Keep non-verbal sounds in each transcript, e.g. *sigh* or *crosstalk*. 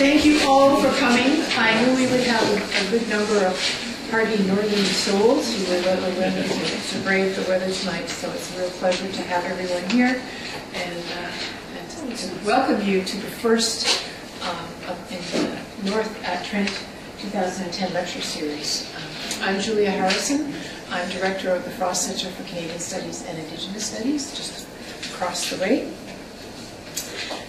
thank you all for coming. I knew we would have a good number of hardy northern souls who were willing to brave the weather tonight, so it's a real pleasure to have everyone here and, uh, and to welcome you to the first um, in the North at Trent 2010 lecture series. Um, I'm Julia Harrison. I'm director of the Frost Center for Canadian Studies and Indigenous Studies, just across the way.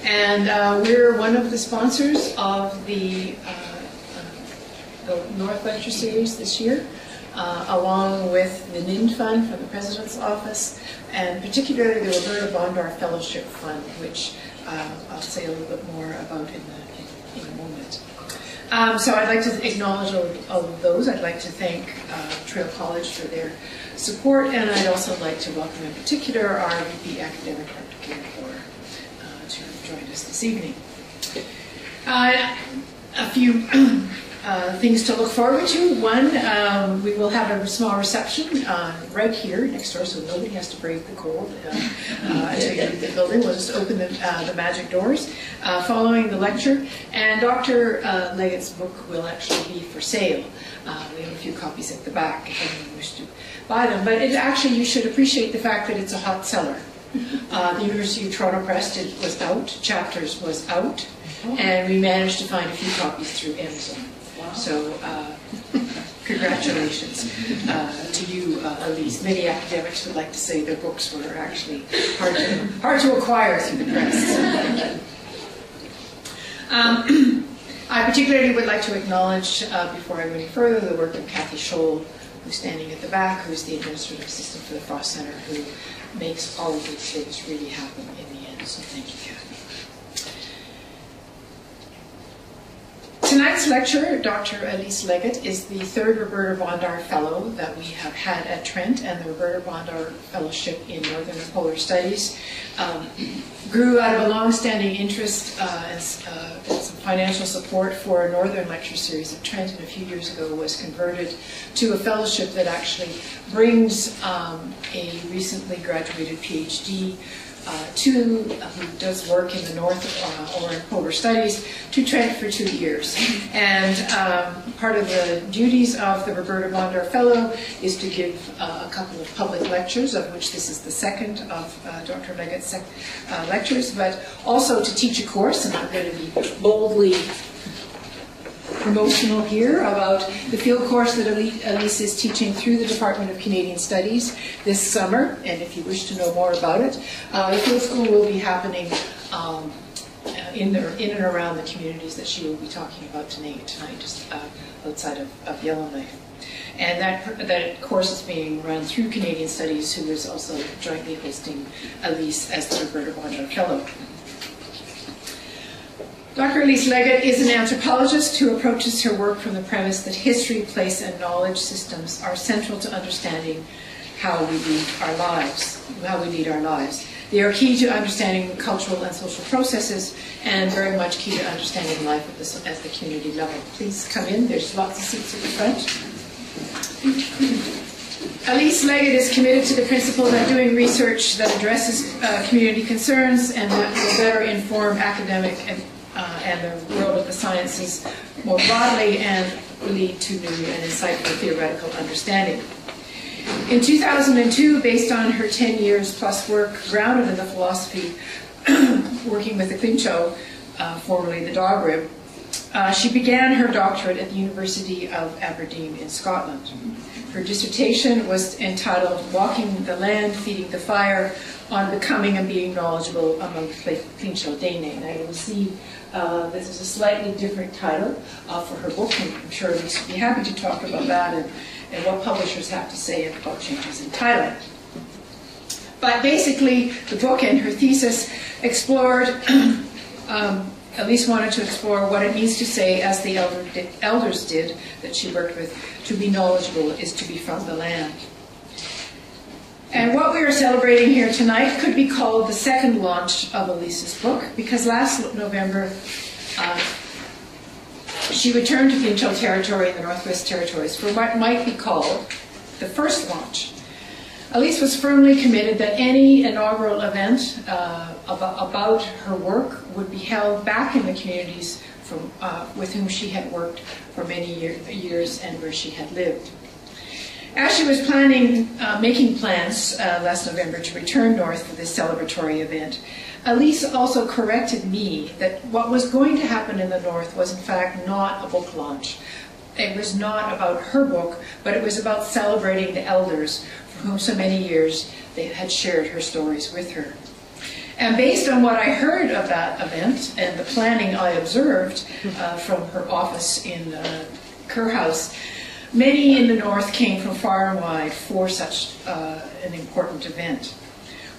And uh, we're one of the sponsors of the, uh, uh, the North Lecture Series this year, uh, along with the NIND Fund from the President's Office, and particularly the Roberta Bondar Fellowship Fund, which uh, I'll say a little bit more about in, the, in, in a moment. Um, so I'd like to acknowledge all, all of those. I'd like to thank uh, Traill College for their support, and I'd also like to welcome in particular our VP Academic Dr. joined us this evening. Uh, a few *clears throat* uh, things to look forward to. One, um, we will have a small reception uh, right here next door, so nobody has to brave the cold uh, uh, *laughs* to get the building. We'll just open the, uh, the magic doors following the lecture. And Dr. Legat's book will actually be for sale. we have a few copies at the back if anyone wishes to buy them. But it, actually, you should appreciate the fact that it's a hot seller. Uh, the University of Toronto Press did, was out, Chapters was out, and we managed to find a few copies through Amazon. Wow. So, uh, congratulations uh, to you, uh, Elise. Many academics would like to say their books were actually hard to, hard to acquire through the press. Um, *clears throat* I particularly would like to acknowledge, uh, before I go any further, the work of Kathy Scholl, who's standing at the back, who's the administrative assistant for the Frost Center, who makes all of these things really happen in the end. So thank you, Kathy. Tonight's lecturer, Dr. Elise Legat, is the third Roberta Bondar Fellow that we have had at Trent, and the Roberta Bondar Fellowship in Northern Polar Studies um, grew out of a long-standing interest uh, and, uh, some financial support for a Northern lecture series at Trent, and a few years ago was converted to a fellowship that actually brings um, a recently graduated PhD uh, to, uh, who does work in the North uh, or in polar studies, to Trent for two years. And um, part of the duties of the Roberta Bondar Fellow is to give uh, a couple of public lectures, of which this is the second of uh, Dr. Legat's uh, lectures, but also to teach a course, and I'm going to be boldly promotional here about the field course that Elise is teaching through the Department of Canadian Studies this summer. And if you wish to know more about it, uh, the field school will be happening um, in, the, in and around the communities that she will be talking about tonight, tonight just uh, outside of, of Yellowknife. And that, that course is being run through Canadian Studies, who is also jointly hosting Elise as the Roberta Bondar Fellow. Dr. Elise Legat is an anthropologist who approaches her work from the premise that history, place, and knowledge systems are central to understanding how we lead our lives, how we lead our lives. They are key to understanding cultural and social processes and very much key to understanding life at the, at the community level. Please come in. There's lots of seats at the front. Elise Legat is committed to the principle that doing research that addresses uh, community concerns and that will better inform academic and uh, and the world of the sciences more broadly and lead to new and insightful theoretical understanding. In 2002, based on her 10 years plus work grounded in the philosophy, *clears throat* working with the Tłįchǫ, uh, formerly the Dogrib, uh, she began her doctorate at the University of Aberdeen in Scotland. Her dissertation was entitled Walking the Land, Feeding the Fire on Becoming and Being Knowledgeable Among Tłįchǫ Dene. Now you'll see uh, this is a slightly different title uh, for her book, and I'm sure would be happy to talk about that and, and what publishers have to say about changes in Thailand. But basically, the book and her thesis explored, *clears throat* um, at least wanted to explore what it means to say, as the elder did, elders did that she worked with, to be knowledgeable is to be from the land. And what we are celebrating here tonight could be called the second launch of Elise's book, because last November uh, she returned to the Territory in the Northwest Territories for what might be called the first launch. Elise was firmly committed that any inaugural event uh, about, about her work would be held back in the communities from, uh, with whom she had worked for many year, years and where she had lived. As she was planning, uh, making plans uh, last November to return north for this celebratory event, Elise also corrected me that what was going to happen in the north was in fact not a book launch. It was not about her book, but it was about celebrating the elders for whom so many years they had shared her stories with her. And based on what I heard of that event and the planning I observed uh, from her office in uh, Kerr House, Many in the north came from far and wide for such uh, an important event.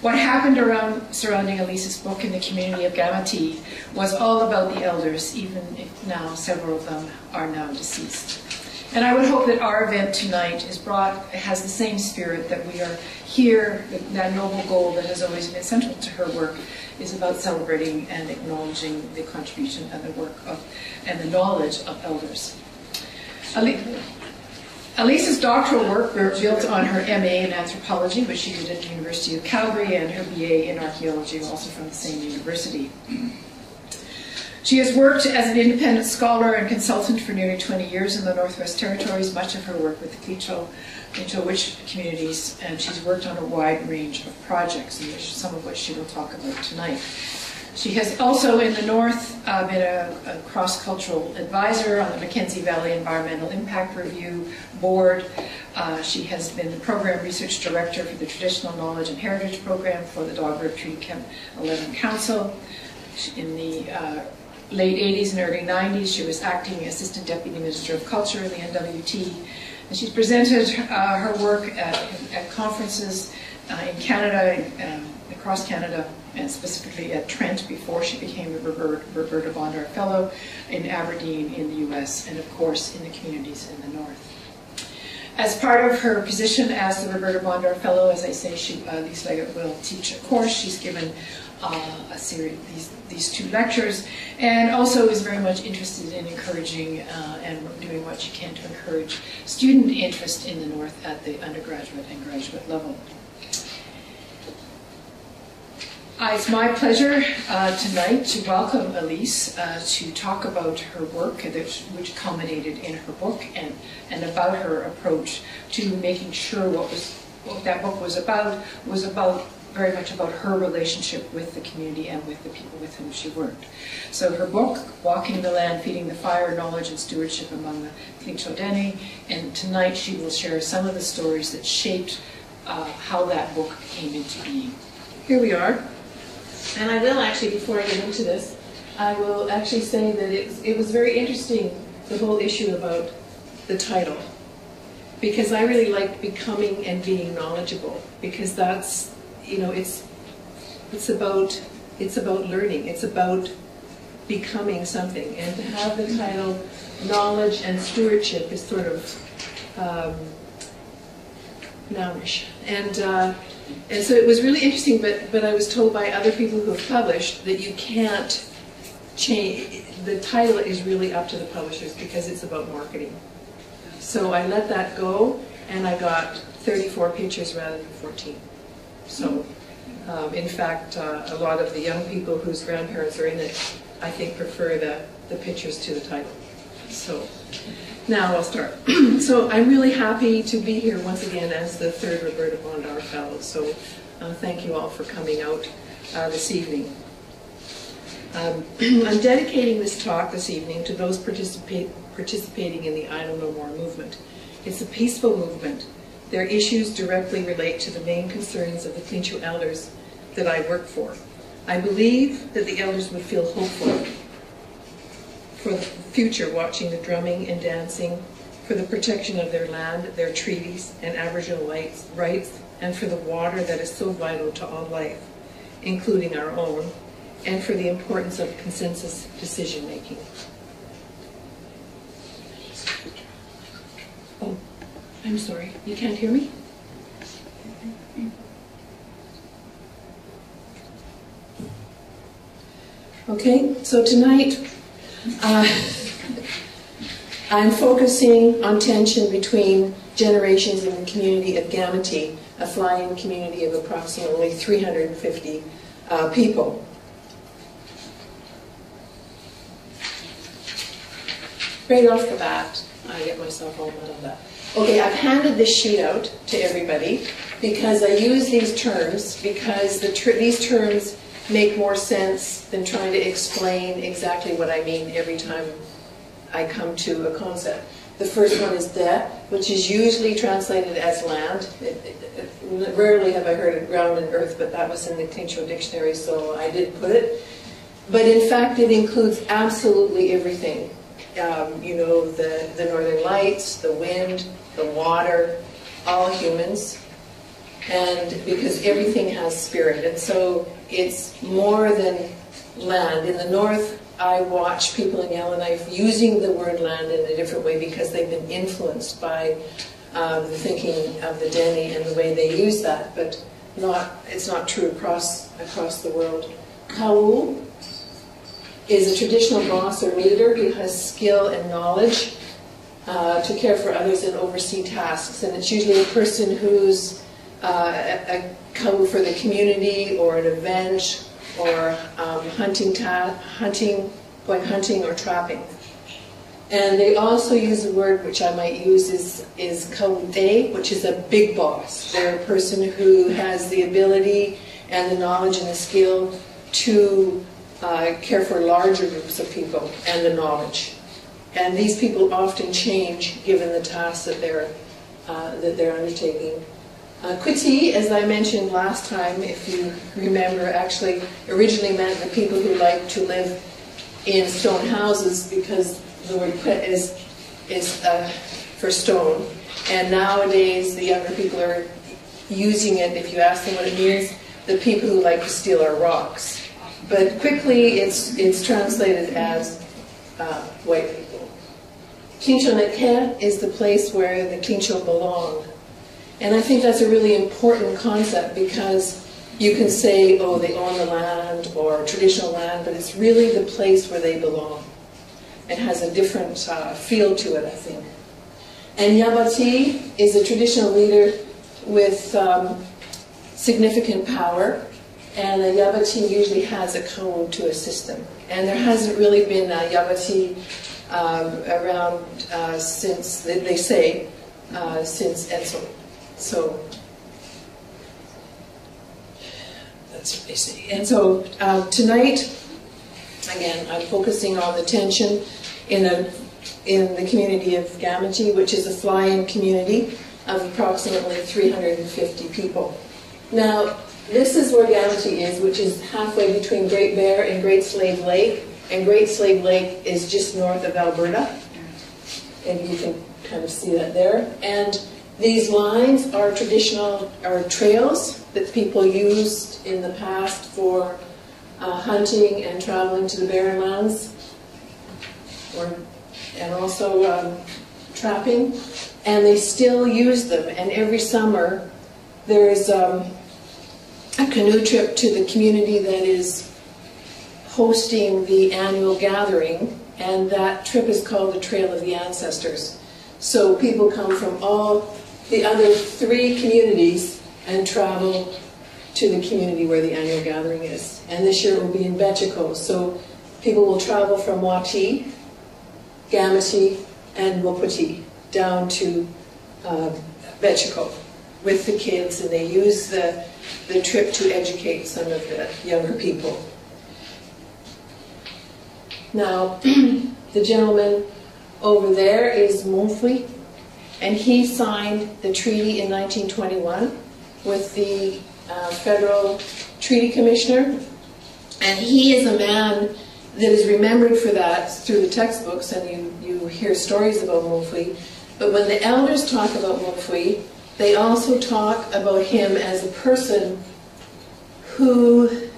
What happened around surrounding Elise's book in the community of Gamètì was all about the elders, even now several of them are now deceased. And I would hope that our event tonight is brought has the same spirit that we are here. That noble goal that has always been central to her work is about celebrating and acknowledging the contribution and the work of and the knowledge of elders. Elise's doctoral work built on her MA in anthropology, which she did at the University of Calgary, and her BA in archaeology, also from the same university. She has worked as an independent scholar and consultant for nearly 20 years in the Northwest Territories, much of her work with the Quechua, Quechua witch communities, and she's worked on a wide range of projects, some of which she will talk about tonight. She has also in the north uh, been a, a cross-cultural advisor on the Mackenzie Valley Environmental Impact Review Board. Uh, she has been the program research director for the Traditional Knowledge and Heritage Program for the Dogrib Treaty 11 Council. In the uh, late 80s and early 90s, she was acting assistant deputy minister of culture in the NWT. And she's presented uh, her work at, at conferences uh, in Canada, um, across Canada, and specifically at Trent before she became a Roberta Bondar Fellow in Aberdeen in the US and of course in the communities in the North. As part of her position as the Roberta Bondar Fellow, as I say, she, uh, Lise Legat will teach a course. She's given uh, a series, these, these two lectures, and also is very much interested in encouraging uh, and doing what she can to encourage student interest in the North at the undergraduate and graduate level. Uh, it's my pleasure uh, tonight to welcome Elise uh, to talk about her work, which culminated in her book, and, and about her approach to making sure what was what that book was about was about very much about her relationship with the community and with the people with whom she worked. So her book, Walking the Land, Feeding the Fire, Knowledge and Stewardship Among the Tłįchǫ Dene, and tonight she will share some of the stories that shaped uh, how that book came into being. Here we are. And I will actually, before I get into this, I will actually say that it was, it was very interesting, the whole issue about the title. Because I really like becoming and being knowledgeable, because that's, you know, it's, it's about, it's about learning, it's about becoming something. And to have the title knowledge and stewardship is sort of um. And uh, and so it was really interesting, but, but I was told by other people who have published that you can't change, the title is really up to the publishers because it's about marketing. So I let that go, and I got 34 pictures rather than 14. So, um, in fact, uh, a lot of the young people whose grandparents are in it, I think, prefer the, the pictures to the title. So. Now I'll start. *clears throat* so I'm really happy to be here once again as the third Roberta Bondar Fellow. So uh, thank you all for coming out uh, this evening. Um, *clears throat* I'm dedicating this talk this evening to those participate, participating in the Idle No More movement. It's a peaceful movement. Their issues directly relate to the main concerns of the Tłįchǫ elders that I work for. I believe that the elders would feel hopeful for the future watching the drumming and dancing, for the protection of their land, their treaties, and Aboriginal rights, and for the water that is so vital to all life, including our own, and for the importance of consensus decision making. Oh, I'm sorry, you can't hear me? Okay, so tonight uh, I'm focusing on tension between generations in the community of Gamètì, a flying community of approximately 350 uh, people. right off the bat, I get myself all muddled up. Okay, I've handed this sheet out to everybody because I use these terms because the ter- these terms make more sense than trying to explain exactly what I mean every time I come to a concept. The first one is de, which is usually translated as land. It, it, it, rarely have I heard it ground and earth, but that was in the Tłįchǫ Dictionary, so I did put it. But in fact, it includes absolutely everything. Um, you know, the, the northern lights, the wind, the water, all humans. And because everything has spirit. And so it's more than land. In the north, I watch people in Yellowknife using the word land in a different way because they've been influenced by uh, the thinking of the Dene and the way they use that, but not it's not true across across the world. Kaul is a traditional boss or leader who has skill and knowledge uh, to care for others and oversee tasks, and it's usually a person who's uh, a, a kau for the community or an event or um, hunting, hunting, going hunting or trapping. And they also use a word which I might use is, is kaute, which is a big boss. They're a person who has the ability and the knowledge and the skill to uh, care for larger groups of people and the knowledge. And these people often change given the tasks that they're, uh, that they're undertaking. Uh, Kuti, as I mentioned last time, if you remember, actually originally meant the people who like to live in stone houses because the word quit is, is uh, for stone. And nowadays, the younger people are using it, if you ask them what it means, the people who like to steal our rocks. But quickly, it's, it's translated as uh, white people. Tłįchǫ is the place where the Tłįchǫ belong. And I think that's a really important concept because you can say, oh, they own the land or traditional land, but it's really the place where they belong. It has a different uh, feel to it, I think. And Yabati is a traditional leader with um, significant power, and a Yabati usually has a cone to assist them. And there hasn't really been a Yabati um, around uh, since, they say, uh, since Edzo. So that's what they say. And so uh, tonight, again, I'm focusing on the tension in a in the community of Gamètì, which is a fly-in community of approximately 350 people. Now, this is where Gamètì is, which is halfway between Great Bear and Great Slave Lake, and Great Slave Lake is just north of Alberta, and you can kind of see that there. And these lines are traditional, are trails that people used in the past for uh, hunting and traveling to the barren lands, or, and also um, trapping. And they still use them. And every summer, there's um, a canoe trip to the community that is hosting the annual gathering, and that trip is called the Trail of the Ancestors. So people come from all the other three communities and travel to the community where the annual gathering is. And this year it will be in Behchokǫ̀. So people will travel from Whatì, Gamètì, and Wekweètì down to uh, with the kids, and they use the, the trip to educate some of the younger people. Now, *clears throat* the gentleman over there is Monfwi, and he signed the treaty in 1921 with the uh, federal treaty commissioner. And he is a man that is remembered for that through the textbooks, and you, you hear stories about Monfwi. But when the elders talk about Monfwi, they also talk about him as a person who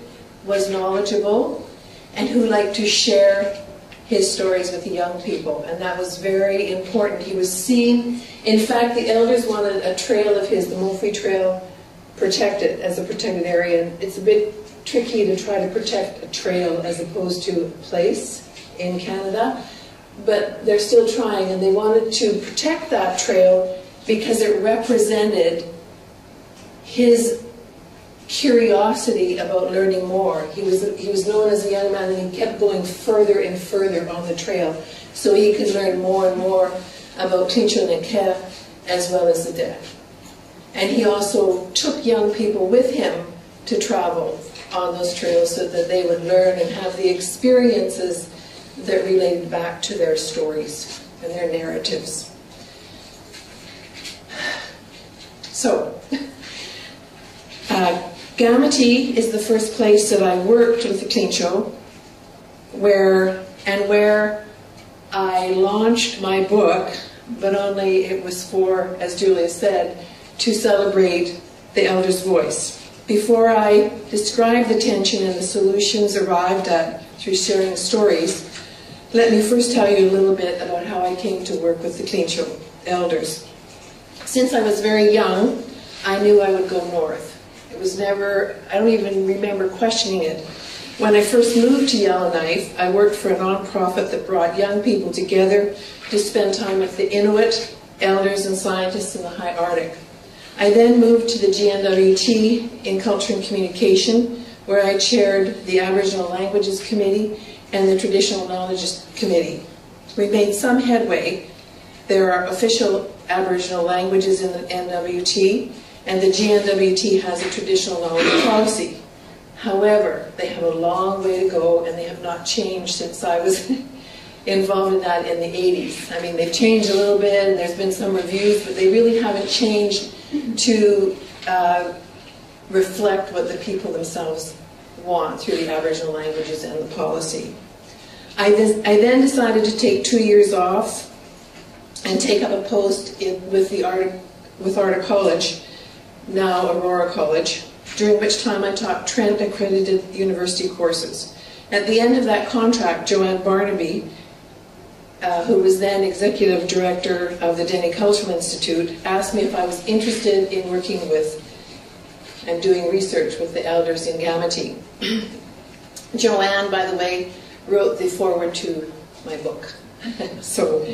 was knowledgeable and who liked to share his stories with the young people, and that was very important. He was seen, in fact, the elders wanted a trail of his, the Monfwi Trail, protected as a protected area. And It's a bit tricky to try to protect a trail as opposed to a place in Canada, but they're still trying, and they wanted to protect that trail because it represented his curiosity about learning more. He was, he was known as a young man and he kept going further and further on the trail so he could learn more and more about Tłįchǫ Nenke as well as the deaf. And he also took young people with him to travel on those trails so that they would learn and have the experiences that related back to their stories and their narratives. *sighs* So, *laughs* uh, Gamètì is the first place that I worked with the Tłįchǫ, where and where I launched my book, but only it was for, as Julia said, to celebrate the elder's voice. Before I describe the tension and the solutions arrived at through sharing stories, let me first tell you a little bit about how I came to work with the Tłįchǫ elders. Since I was very young, I knew I would go north. It was never, I don't even remember questioning it. When I first moved to Yellowknife, I worked for a nonprofit that brought young people together to spend time with the Inuit, elders, and scientists in the high Arctic. I then moved to the GNWT in Culture and Communication, where I chaired the Aboriginal Languages Committee and the Traditional Knowledge Committee. We made some headway. There are official Aboriginal languages in the NWT, and the GNWT has a traditional knowledge policy. However, they have a long way to go, and they have not changed since I was *laughs* involved in that in the 80s. I mean, they've changed a little bit, and there's been some reviews, but they really haven't changed to uh, reflect what the people themselves want through the Aboriginal languages and the policy. I, I then decided to take two years off and take up a post in, with the Art, with Arctic College, now Aurora College, during which time I taught Trent accredited university courses. At the end of that contract, Joanne Barnaby uh, who was then executive director of the Dene Cultural Institute, asked me if I was interested in working with and doing research with the elders in Gamètì. *clears throat* Joanne, by the way, wrote the foreword to my book, *laughs* so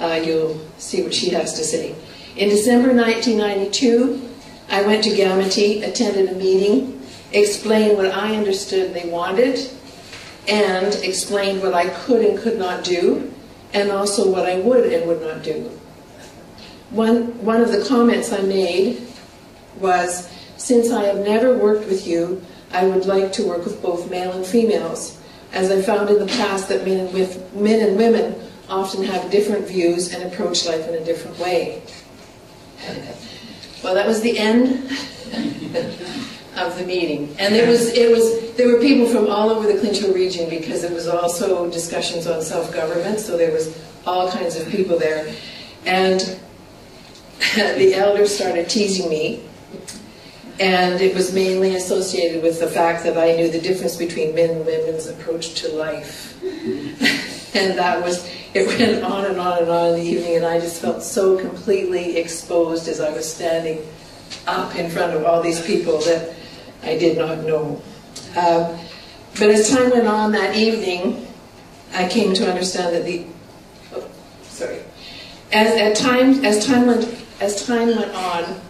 uh, you'll see what she has to say. In December 1992, I went to Gamètì, attended a meeting, explained what I understood they wanted, and explained what I could and could not do, and also what I would and would not do. One, one of the comments I made was, since I have never worked with you, I would like to work with both male and females, as I found in the past that men, with, men and women often have different views and approach life in a different way. Well, that was the end of the meeting. And it was, it was, there were people from all over the Tłįchǫ region because it was also discussions on self-government, so there was all kinds of people there. And the elders started teasing me, and it was mainly associated with the fact that I knew the difference between men and women's approach to life. *laughs* and that was, it went on and on and on in the evening, and I just felt so completely exposed as I was standing up in front of all these people that I did not know. Um, but as time went on that evening, I came to understand that the, oh, sorry, as at time as time went as time went on,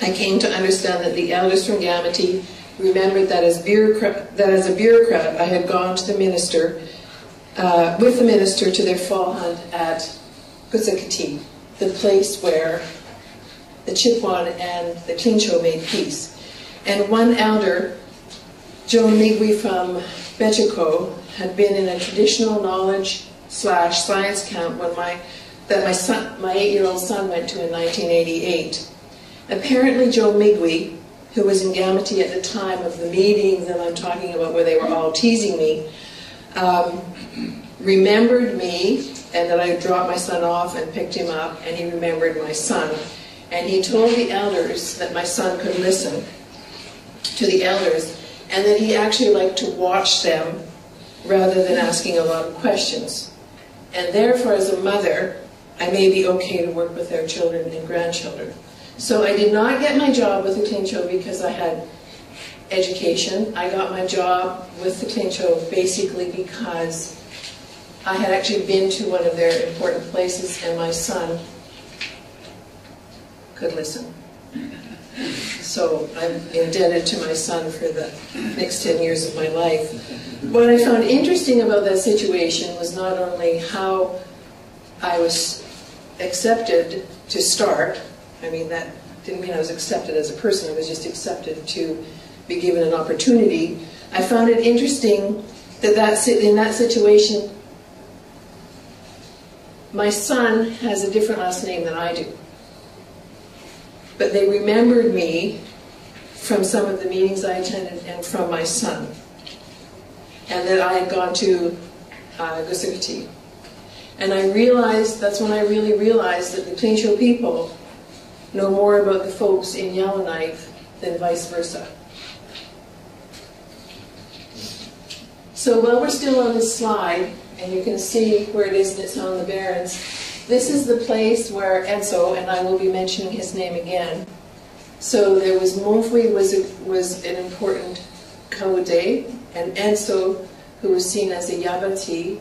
I came to understand that the elders from Gamètì remembered that as bureaucrat that as a bureaucrat I had gone to the minister uh, with the minister to their fall hunt at Kutsikati, the place where the Chipewyan and the Tłįchǫ made peace. And one elder, Joan Migwi from Behchokǫ̀, had been in a traditional knowledge slash science camp when my that my son, my eight-year-old son went to in 1988. Apparently, Joe Migwi, who was in Gamètì at the time of the meeting that I'm talking about, where they were all teasing me, um, remembered me and that I dropped my son off and picked him up, and he remembered my son. And he told the elders that my son could listen to the elders, and that he actually liked to watch them rather than asking a lot of questions. And therefore, as a mother, I may be okay to work with their children and grandchildren. So I did not get my job with the Tłįchǫ because I had education. I got my job with the Tłįchǫ basically because I had actually been to one of their important places and my son could listen. So I'm indebted to my son for the next 10 years of my life. What I found interesting about that situation was not only how I was accepted to start, I mean, that didn't mean I was accepted as a person, I was just accepted to be given an opportunity. I found it interesting that, that in that situation, my son has a different last name than I do. But they remembered me from some of the meetings I attended and from my son. And that I had gone to uh. And I realized, that's when I really realized that the Plain people know more about the folks in Yellowknife than vice versa. So while we're still on this slide, and you can see where it is it's on the Barrens, this is the place where Edzo, and I will be mentioning his name again. So there was Mofwi was a, was an important Kaude, and Edzo, who was seen as a Yabati,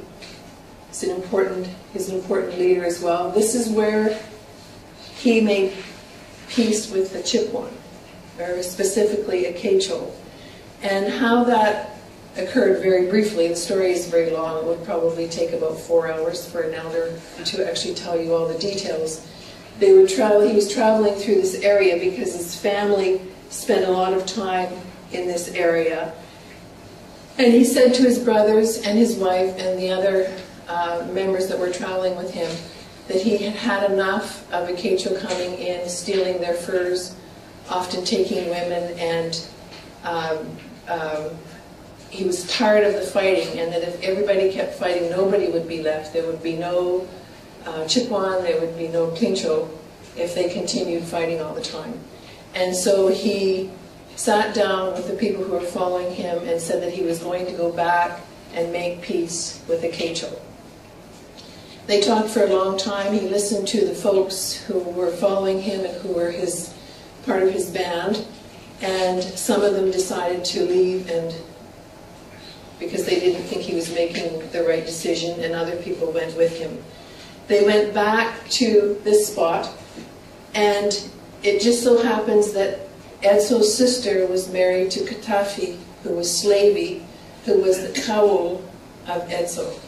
is an important is an important leader as well. This is where he made peace with the Chippewa, or specifically Akaitcho, and how that occurred very briefly. The story is very long. It would probably take about four hours for an elder to actually tell you all the details. They were travel. He was traveling through this area because his family spent a lot of time in this area. And he said to his brothers and his wife and the other uh, members that were traveling with him that he had had enough of Akaitcho coming in, stealing their furs, often taking women, and um, um, he was tired of the fighting, and that if everybody kept fighting, nobody would be left. There would be no uh, Chipewyan, there would be no Tłįchǫ if they continued fighting all the time. And so he sat down with the people who were following him and said that he was going to go back and make peace with the Akaitcho. They talked for a long time. He listened to the folks who were following him and who were his part of his band, and some of them decided to leave and because they didn't think he was making the right decision, and other people went with him. They went back to this spot, and it just so happens that Edzo's sister was married to Katafi, who was Slavey, who was the Kaul of Edzo.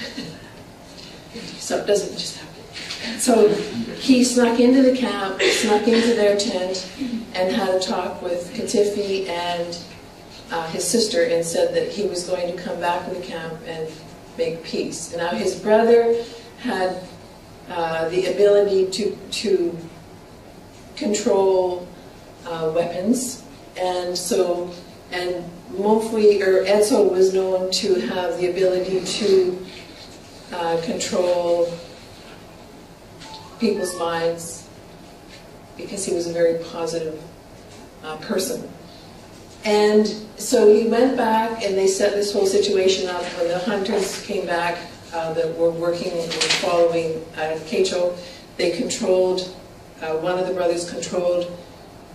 *laughs* so it doesn't just happen. So he snuck into the camp, snuck into their tent, and had a talk with Katifi and uh, his sister and said that he was going to come back to the camp and make peace. Now his brother had uh, the ability to, to control uh, weapons, and so, and Mofwi, or Edzo was known to have the ability to uh, control people's minds because he was a very positive uh, person. And so he went back and they set this whole situation up. When the hunters came back uh, that were working and were following uh, Akaitcho, they controlled, uh, one of the brothers controlled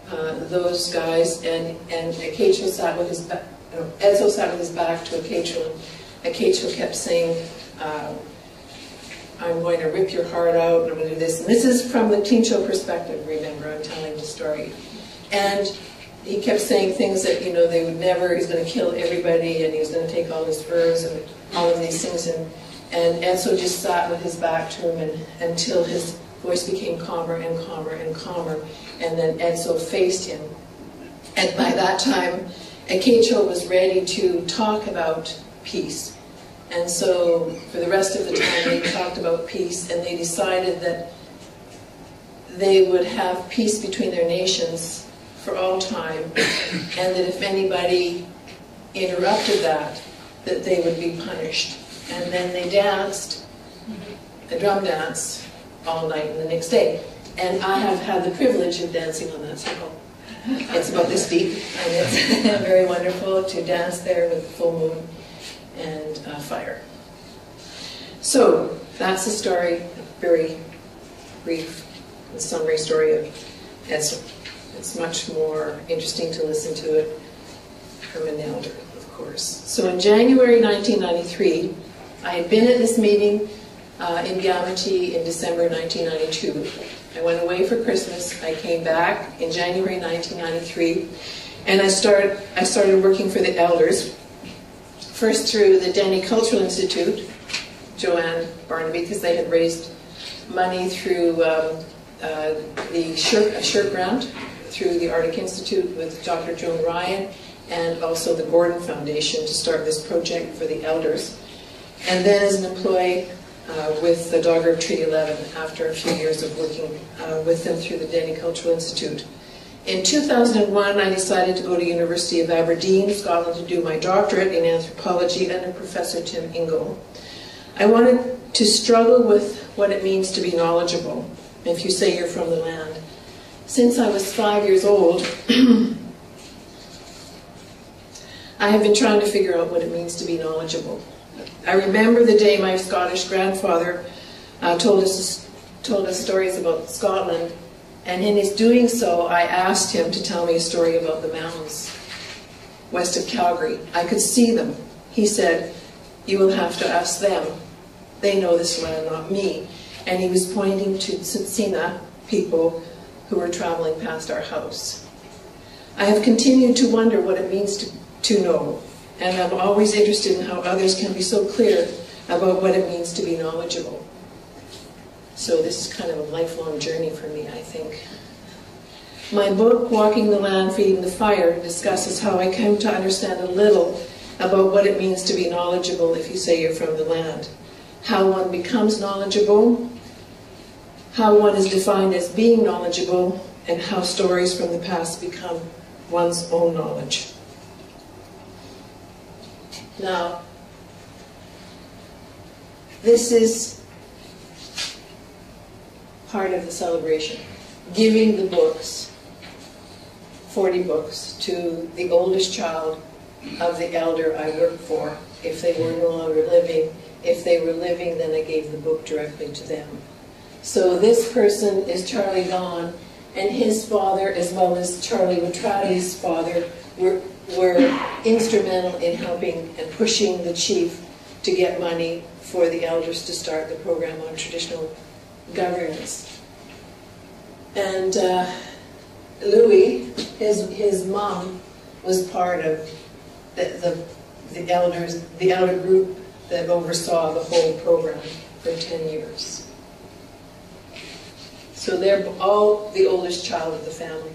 uh, those guys, and, and Akaitcho sat with his back, no, Edzo sat with his back to Akaitcho, and Akaitcho kept saying, uh, I'm going to rip your heart out, and I'm going to do this. And this is from the Quechua perspective, remember, I'm telling the story. And he kept saying things that, you know, they would never, he's going to kill everybody, and he was going to take all his furs, and all of these things. And, and Edzo just sat with his back to him and, until his voice became calmer and calmer and calmer. And then Edzo faced him. And by that time, Akaitcho was ready to talk about peace. And so for the rest of the time, they talked about peace, and they decided that they would have peace between their nations for all time, and that if anybody interrupted that, that they would be punished. And then they danced, a drum dance, all night and the next day. And I have had the privilege of dancing on that circle. It's about this deep, and it's *laughs* very wonderful to dance there with full moon and uh, fire. So that's the story, a very brief summary story of Edson. It's much more interesting to listen to it from an elder, of course. So in January 1993, I had been at this meeting uh, in Gamètì in December 1992. I went away for Christmas. I came back in January 1993, and I started I started working for the elders. First through the Dene Cultural Institute, Joanne Barnaby, because they had raised money through um, uh, the SSHRC, SSHRC Grant, through the Arctic Institute with Dr. Joan Ryan, and also the Gordon Foundation to start this project for the elders. And then as an employee uh, with the Dogrib Treaty 11 after a few years of working uh, with them through the Dene Cultural Institute. In 2001, I decided to go to University of Aberdeen, Scotland, to do my doctorate in anthropology under Professor Tim Ingold. I wanted to struggle with what it means to be knowledgeable, if you say you're from the land. Since I was five years old, *clears throat* I have been trying to figure out what it means to be knowledgeable. I remember the day my Scottish grandfather uh, told us told us stories about Scotland, and in his doing so, I asked him to tell me a story about the mountains west of Calgary. I could see them. He said, "You will have to ask them. They know this land, not me." And he was pointing to Tsuut'ina people who were traveling past our house. I have continued to wonder what it means to, to know and I'm always interested in how others can be so clear about what it means to be knowledgeable. So this is kind of a lifelong journey for me, I think. My book, Walking the Land, Feeding the Fire, discusses how I came to understand a little about what it means to be knowledgeable if you say you're from the land. How one becomes knowledgeable, how one is defined as being knowledgeable, and how stories from the past become one's own knowledge. Now, this is part of the celebration. Giving the books, 40 books, to the oldest child of the elder I worked for. If they were no longer living, if they were living, then I gave the book directly to them. So this person is Charlie Gahn, and his father, as well as Charlie Watrati's father, were were instrumental in helping and pushing the chief to get money for the elders to start the program on traditional governance. And uh, Louis, his his mom, was part of the, the the elders, the elder group that oversaw the whole program for ten years. So they're all the oldest child of the family.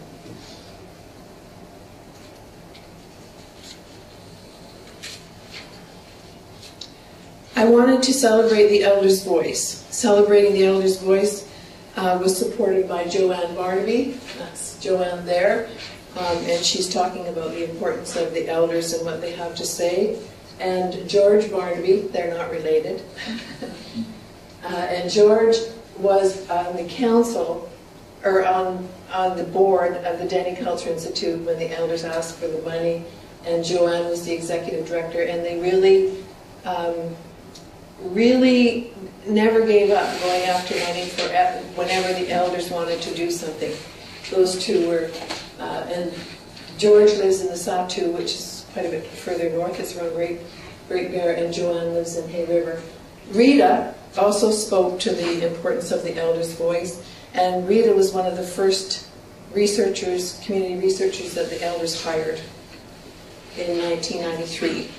I wanted to celebrate the elder's voice. Celebrating the elder's voice uh, was supported by Joanne Barnaby. That's Joanne there. Um, and she's talking about the importance of the elders and what they have to say. And George Barnaby, they're not related. *laughs* uh, and George was on the council, or on, on the board of the Dene Culture Institute when the elders asked for the money. And Joanne was the executive director, and they really um, really never gave up going after money for whenever the elders wanted to do something. Those two were, uh, and George lives in the Sahtu, which is quite a bit further north. It's around Great, Great Bear, and Joanne lives in Hay River. Rita also spoke to the importance of the elders' voice, and Rita was one of the first researchers, community researchers that the elders hired in 1993.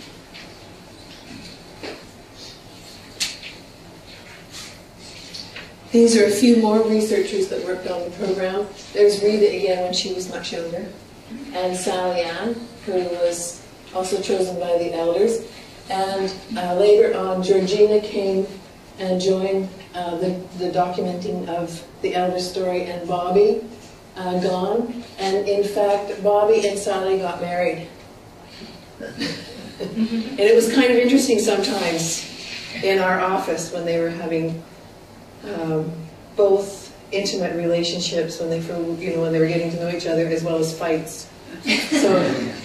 These are a few more researchers that worked on the program. There's Rita again when she was much younger, and Sally Ann, who was also chosen by the elders. And uh, later on, Georgina came and joined uh, the, the, documenting of the elder story, and Bobby uh, gone. And in fact, Bobby and Sally got married. *laughs* and it was kind of interesting sometimes in our office when they were having um, both intimate relationships when they you know when they were getting to know each other as well as fights. So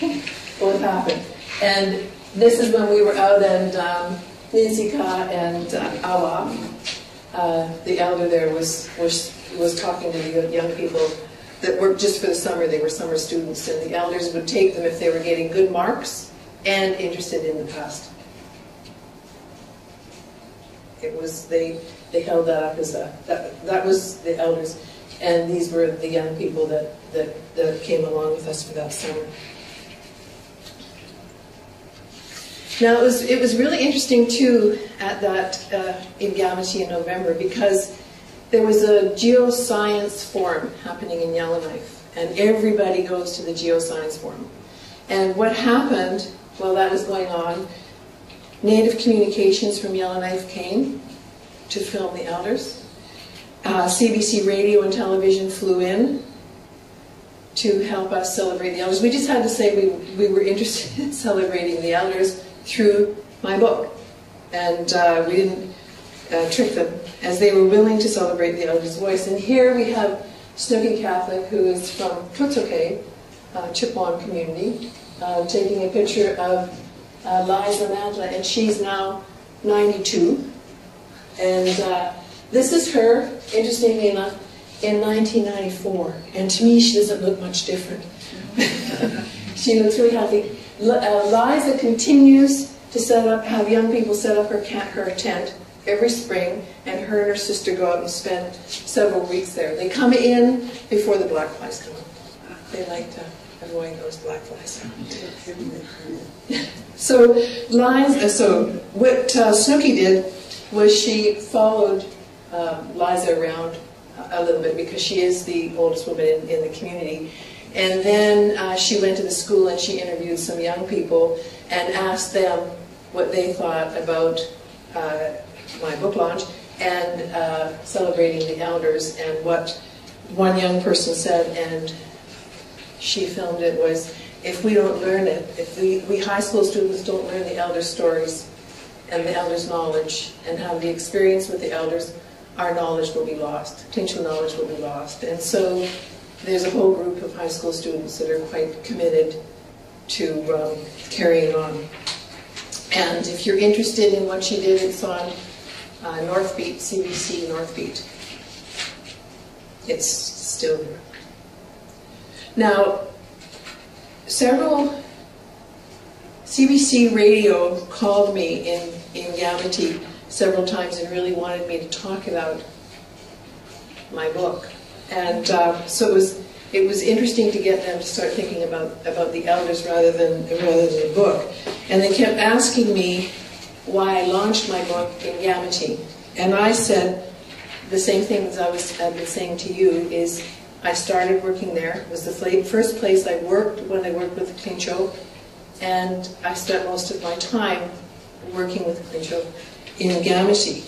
*laughs* both happened. And this is when we were out and um, Ninsika and uh, Awa, uh, the elder there, was, was was talking to the young people that worked just for the summer. They were summer students, and the elders would take them if they were getting good marks and interested in the past. It was, they, they held that up as a, that, that was the elders. And these were the young people that, that, that came along with us for that summer. Now, it was, it was really interesting too at that, uh, in Gamètì in November, because there was a geoscience forum happening in Yellowknife, and everybody goes to the geoscience forum. And what happened while that was going on, Native Communications from Yellowknife came to film the elders. Uh, CBC Radio and Television flew in to help us celebrate the elders. We just had to say we, we were interested *laughs* in celebrating the elders through my book. And uh, we didn't uh, trick them, as they were willing to celebrate the elder's voice. And here we have Snookie Catholique, who is from Łutselk'e, uh, Chipewyan community, uh, taking a picture of uh, Liza Mandla, and she's now 92. And uh, this is her, interestingly enough, in 1994. And to me, she doesn't look much different. *laughs* she looks really healthy. Uh, Liza continues to set up, have young people set up her, her tent every spring, and her and her sister go out and spend several weeks there. They come in before the black flies come up. They like to avoid those black flies. *laughs* so, Liza, so what uh, Snooky did was she followed um, Liza around a little bit because she is the oldest woman in, in the community. And then uh, she went to the school and she interviewed some young people and asked them what they thought about uh, my book launch and uh, celebrating the elders. And what one young person said, and she filmed it, was if we don't learn it, if we, we high school students don't learn the elders' stories and the elders' knowledge and have the experience with the elders, our knowledge will be lost. Potential knowledge will be lost. And so there's a whole group of high school students that are quite committed to um, carrying on. And if you're interested in what she did, it's on uh, North Beat, CBC North Beat. It's still there. Now, several CBC radio called me in, in Gamètì several times and really wanted me to talk about my book. And uh, so it was it was interesting to get them to start thinking about, about the elders rather than rather than the book. And they kept asking me why I launched my book in Gamètì. And I said the same thing as I was I've been saying to you is I started working there. It was the first place I worked when I worked with Tłįchǫ, and I spent most of my time working with Tłįchǫ in Gamètì.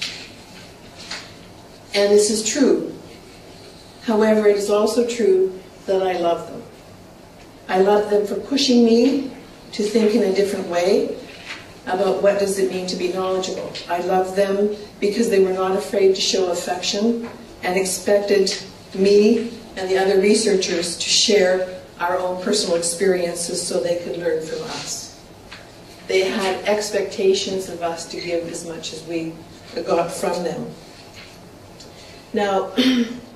And this is true. However, it is also true that I love them. I love them for pushing me to think in a different way about what does it mean to be knowledgeable. I love them because they were not afraid to show affection and expected me and the other researchers to share our own personal experiences so they could learn from us. They had expectations of us to give as much as we got from them. Now, *clears throat*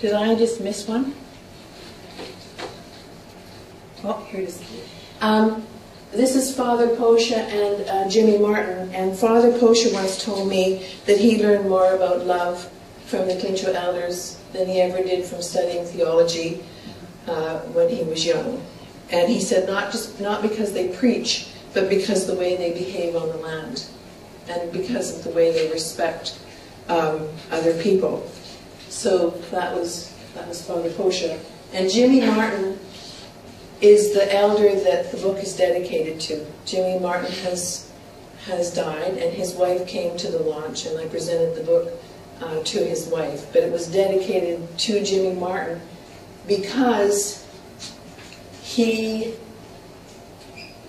Did I just miss one? Oh, here it is. Um, this is Father Pochat and uh, Jimmy Martin. And Father Pochat once told me that he learned more about love from the Tłįchǫ elders than he ever did from studying theology uh, when he was young. And he said not just not because they preach, but because the way they behave on the land, and because of the way they respect um, other people. So that was that was Father Pochat. And Jimmy Martin is the elder that the book is dedicated to. Jimmy Martin has has died, and his wife came to the launch, and I presented the book uh, to his wife. But it was dedicated to Jimmy Martin because he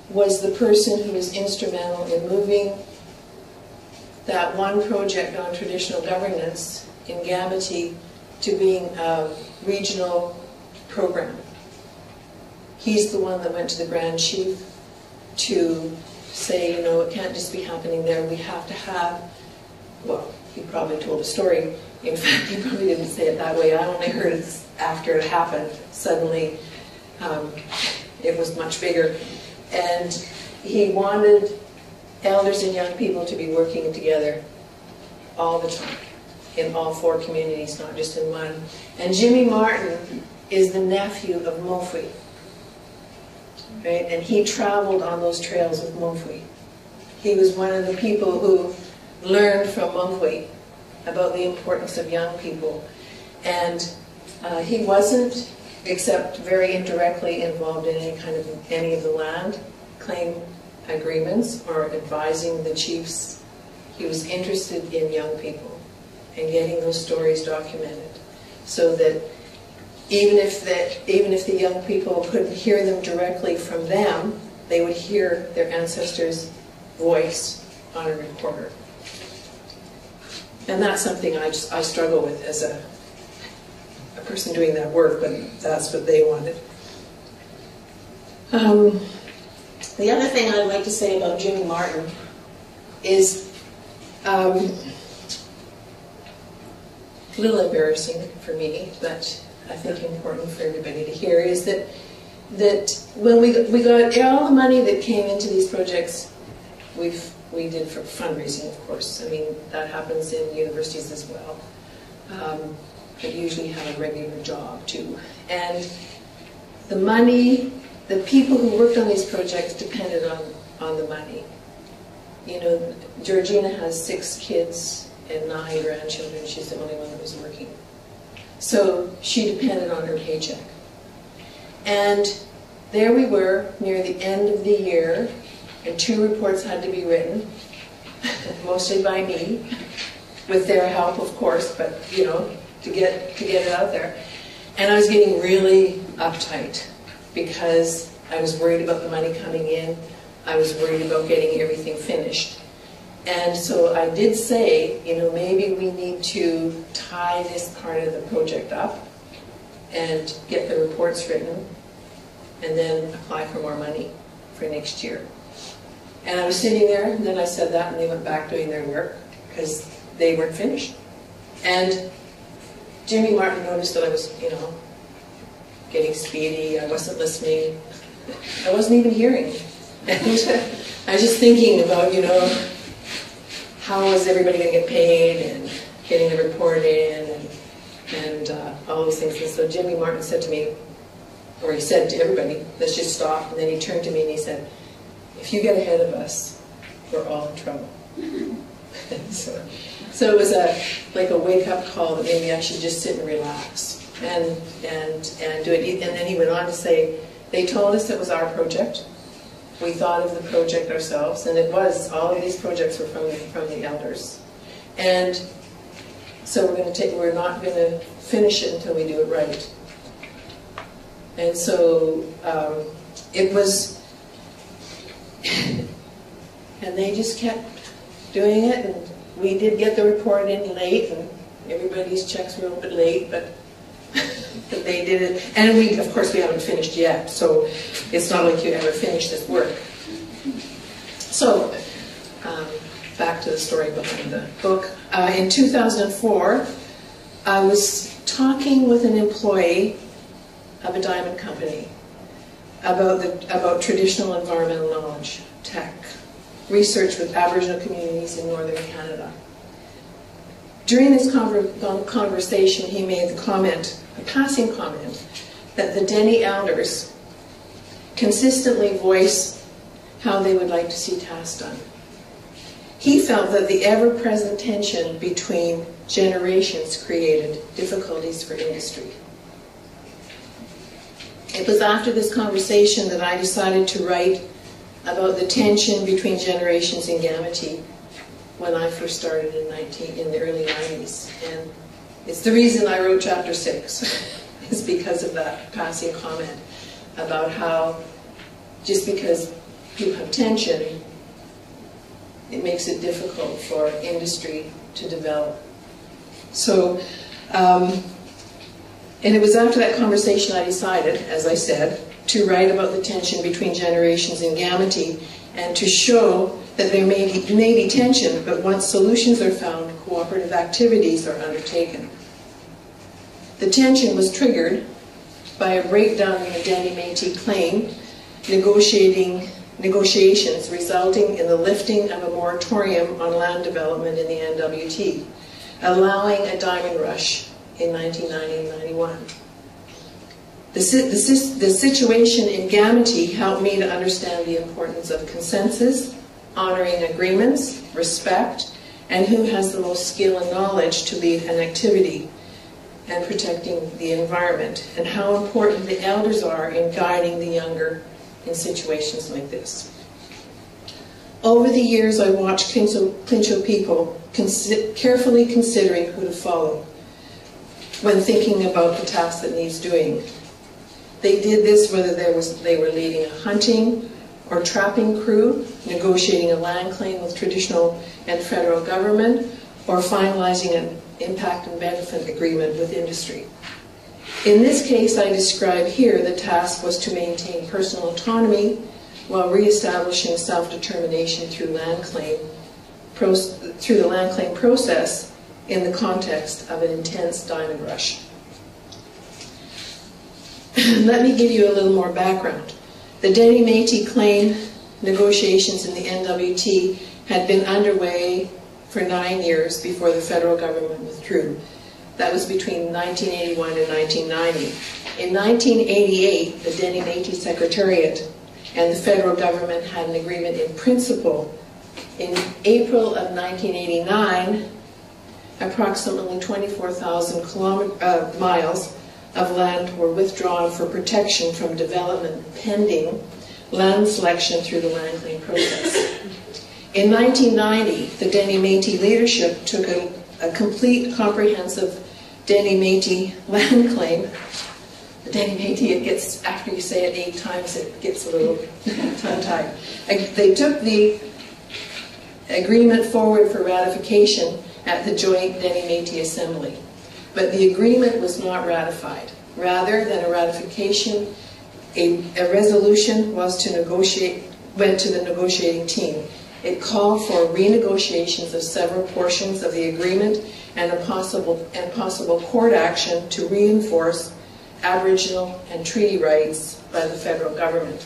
was the person who was instrumental in moving that one project on traditional governance in Gamètì to being a regional program. He's the one that went to the Grand Chief to say, you know, it can't just be happening there. We have to have, well, he probably told a story. In *laughs* fact, he probably didn't say it that way. I only heard it after it happened. Suddenly, um, it was much bigger. And he wanted elders and young people to be working together all the time in all four communities, not just in one. And Jimmy Martin is the nephew of Monfwi. Right? And he traveled on those trails with Monfwi. He was one of the people who learned from Monfwi about the importance of young people. And uh, he wasn't, except very indirectly, involved in any kind of any of the land claim agreements or advising the chiefs. He was interested in young people and getting those stories documented, so that even if that even if the young people couldn't hear them directly from them, they would hear their ancestors' voice on a recorder. And that's something I just I struggle with as a a person doing that work, but that's what they wanted. Um, the other thing I'd like to say about Jimmy Martin is um, a little embarrassing for me, but I think important for everybody to hear is that that when we we got all the money that came into these projects, we've we did for fundraising, of course. I mean that happens in universities as well. Um, but usually have a regular job too, and the money the people who worked on these projects depended on, on the money. You know, Georgina has six kids and nine grandchildren. She's the only one that was working. So she depended on her paycheck. And there we were near the end of the year, and two reports had to be written, *laughs* mostly by me, with their help, of course, but you know, to get to get it out there. And I was getting really uptight because I was worried about the money coming in. I was worried about getting everything finished. And so I did say, you know, maybe we need to tie this part of the project up and get the reports written and then apply for more money for next year. And I was sitting there, and then I said that, and they went back doing their work because they weren't finished. And Jimmy Martin noticed that I was, you know, getting speedy, I wasn't listening, I wasn't even hearing. And *laughs* I was just thinking about, you know, how is everybody going to get paid and getting the report in and, and uh, all those things. And so Jimmy Martin said to me, or he said to everybody, let's just stop. And then he turned to me and he said, if you get ahead of us, we're all in trouble. *laughs* so, so it was a like a wake up call that made me actually just sit and relax and and and do it. And then he went on to say, they told us it was our project. We thought of the project ourselves, and it was. All of these projects were from the, from the elders, and so we're going to take. We're not going to finish it until we do it right. And so um, it was, *sighs* and they just kept doing it, and we did get the report in late, and everybody's checks were a little bit late, but *laughs* they did it. And we, of course, we haven't finished yet, so it's not like you ever finish this work. So, um, back to the story behind the book. Uh, in 2004, I was talking with an employee of a diamond company about the about traditional environmental knowledge, tech, research with Aboriginal communities in northern Canada. During this conver conversation, he made the comment, a passing comment, that the Dene elders consistently voice how they would like to see tasks done. He felt that the ever present tension between generations created difficulties for industry. It was after this conversation that I decided to write about the tension between generations in Gamètì when I first started in 19 in the early 90s. And it's the reason I wrote chapter 6 *laughs* is because of that passing comment about how just because you have tension, it makes it difficult for industry to develop. So, um, and it was after that conversation I decided, as I said, to write about the tension between generations in Gamètì and to show that there may be, may be tension, but once solutions are found, cooperative activities are undertaken. The tension was triggered by a breakdown in the Dene Métis claim, negotiating negotiations resulting in the lifting of a moratorium on land development in the NWT, allowing a diamond rush in 1990-91. The, the, the situation in Gamètì helped me to understand the importance of consensus, honoring agreements, respect, and who has the most skill and knowledge to lead an activity and protecting the environment, and how important the elders are in guiding the younger in situations like this. Over the years, I watched Tłįchǫ people consi carefully considering who to follow when thinking about the task that needs doing. They did this whether was, they were leading a hunting or trapping crew, negotiating a land claim with traditional and federal government, or finalizing an impact and benefit agreement with industry. In this case I describe here, the task was to maintain personal autonomy while reestablishing self-determination through land claim through the land claim process in the context of an intense diamond rush. *clears throat* Let me give you a little more background. The Dene Métis claim negotiations in the NWT had been underway for nine years before the federal government withdrew. That was between 1981 and 1990. In 1988, the Dene Métis Secretariat and the federal government had an agreement in principle. In April of 1989, approximately 24,000 uh, miles of land were withdrawn for protection from development pending land selection through the land claim process. In 1990, the Dene Métis leadership took a, a complete, comprehensive Dene Métis land claim. The Dene Métis, it gets, after you say it eight times, it gets a little tongue-tied. They took the agreement forward for ratification at the joint Dene Métis Assembly. But the agreement was not ratified. Rather than a ratification, a, a resolution was to negotiate, went to the negotiating team. It called for renegotiations of several portions of the agreement and, a possible, and possible court action to reinforce Aboriginal and treaty rights by the federal government.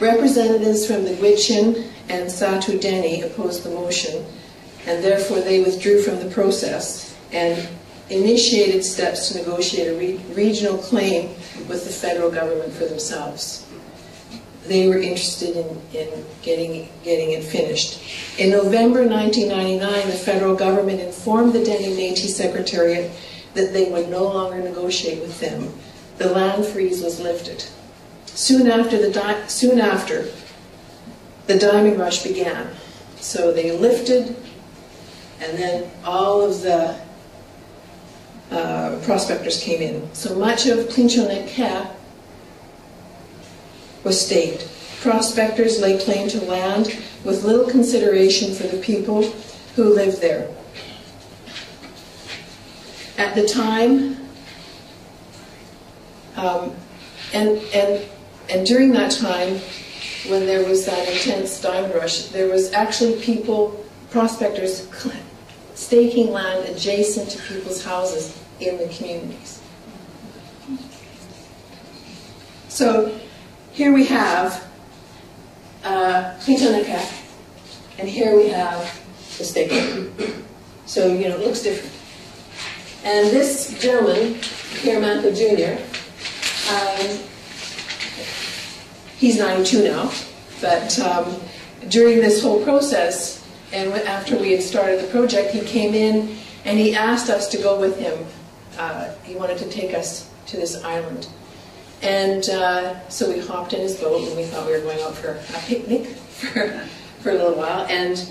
Representatives from the Gwich'in and Sahtu Dene opposed the motion, and therefore they withdrew from the process and initiated steps to negotiate a re regional claim with the federal government for themselves they were interested in, in getting, getting it finished. In November 1999, the federal government informed the Dene Métis Secretariat that they would no longer negotiate with them. The land freeze was lifted. Soon after, the soon after, the diamond rush began. So they lifted, and then all of the uh, prospectors came in. So much of Tłįchǫ Nèèk'è was staked. Prospectors laid claim to land with little consideration for the people who lived there. At the time, um, and, and, and during that time, when there was that intense diamond rush, there was actually people, prospectors, *laughs* staking land adjacent to people's houses in the communities. So here we have uh, and here we have the steak. So, you know, it looks different. And this gentleman, Pierre Manco Jr., um, he's 92 now, but um, during this whole process, and after we had started the project, he came in and he asked us to go with him. Uh, he wanted to take us to this island. And uh, so we hopped in his boat and we thought we were going out for a picnic *laughs* for, for a little while. And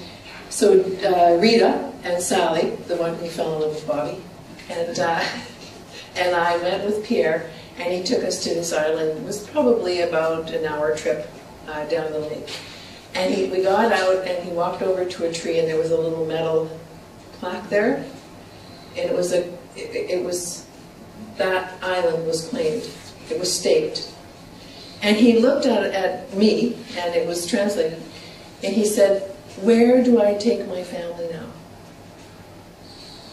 so uh, Rita and Sally, the one who fell in love with Bobby, and, uh, *laughs* and I went with Pierre and he took us to this island. It was probably about an hour trip uh, down the lake. And he, we got out and he walked over to a tree and there was a little metal plaque there. And it was a, it, it was, that island was claimed it was staked. And he looked at, at me, and it was translated, and he said, Where do I take my family now?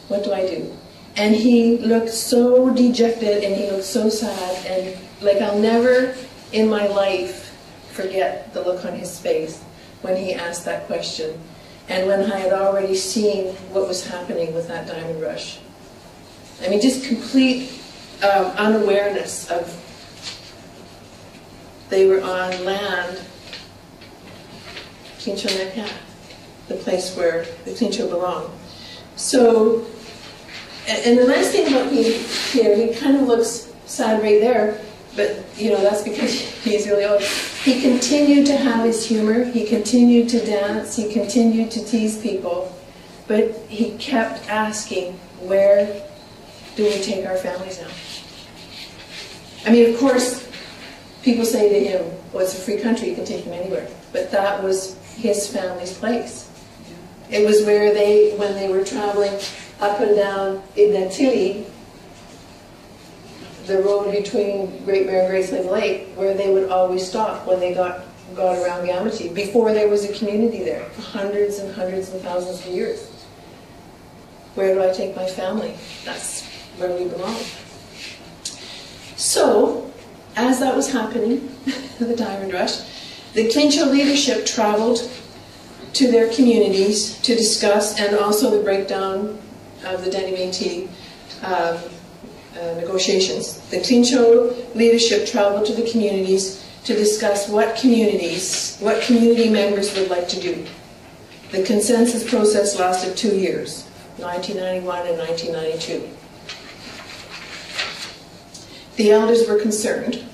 What do I do? And he looked so dejected and he looked so sad, and like I'll never in my life forget the look on his face when he asked that question, and when I had already seen what was happening with that diamond rush. I mean, just complete um, unawareness of they were on land, Tłįchǫ Nèèk'è, the place where the Tłįchǫ belonged. So, and and the nice thing about me here, he kind of looks sad right there, but you know that's because *laughs* he's really old. He continued to have his humor. He continued to dance. He continued to tease people, but he kept asking, "Where do we take our families now?" I mean, of course, people say to him, "Well, it's a free country. You can take them anywhere," but that was his family's place. It was where they, when they were traveling up and down in Nantilly, the road between Great Bear and Great Slave Lake, where they would always stop when they got got around Gamètì, before there was a community there, for hundreds and hundreds and thousands of years. Where do I take my family? That's where we belong. So, as that was happening, *laughs* the diamond rush, the Tłįchǫ leadership traveled to their communities to discuss, and also the breakdown of the Dene Métis um, uh, negotiations. The Tłįchǫ leadership traveled to the communities to discuss what communities, what community members would like to do. The consensus process lasted two years, 1991 and 1992. The elders were concerned.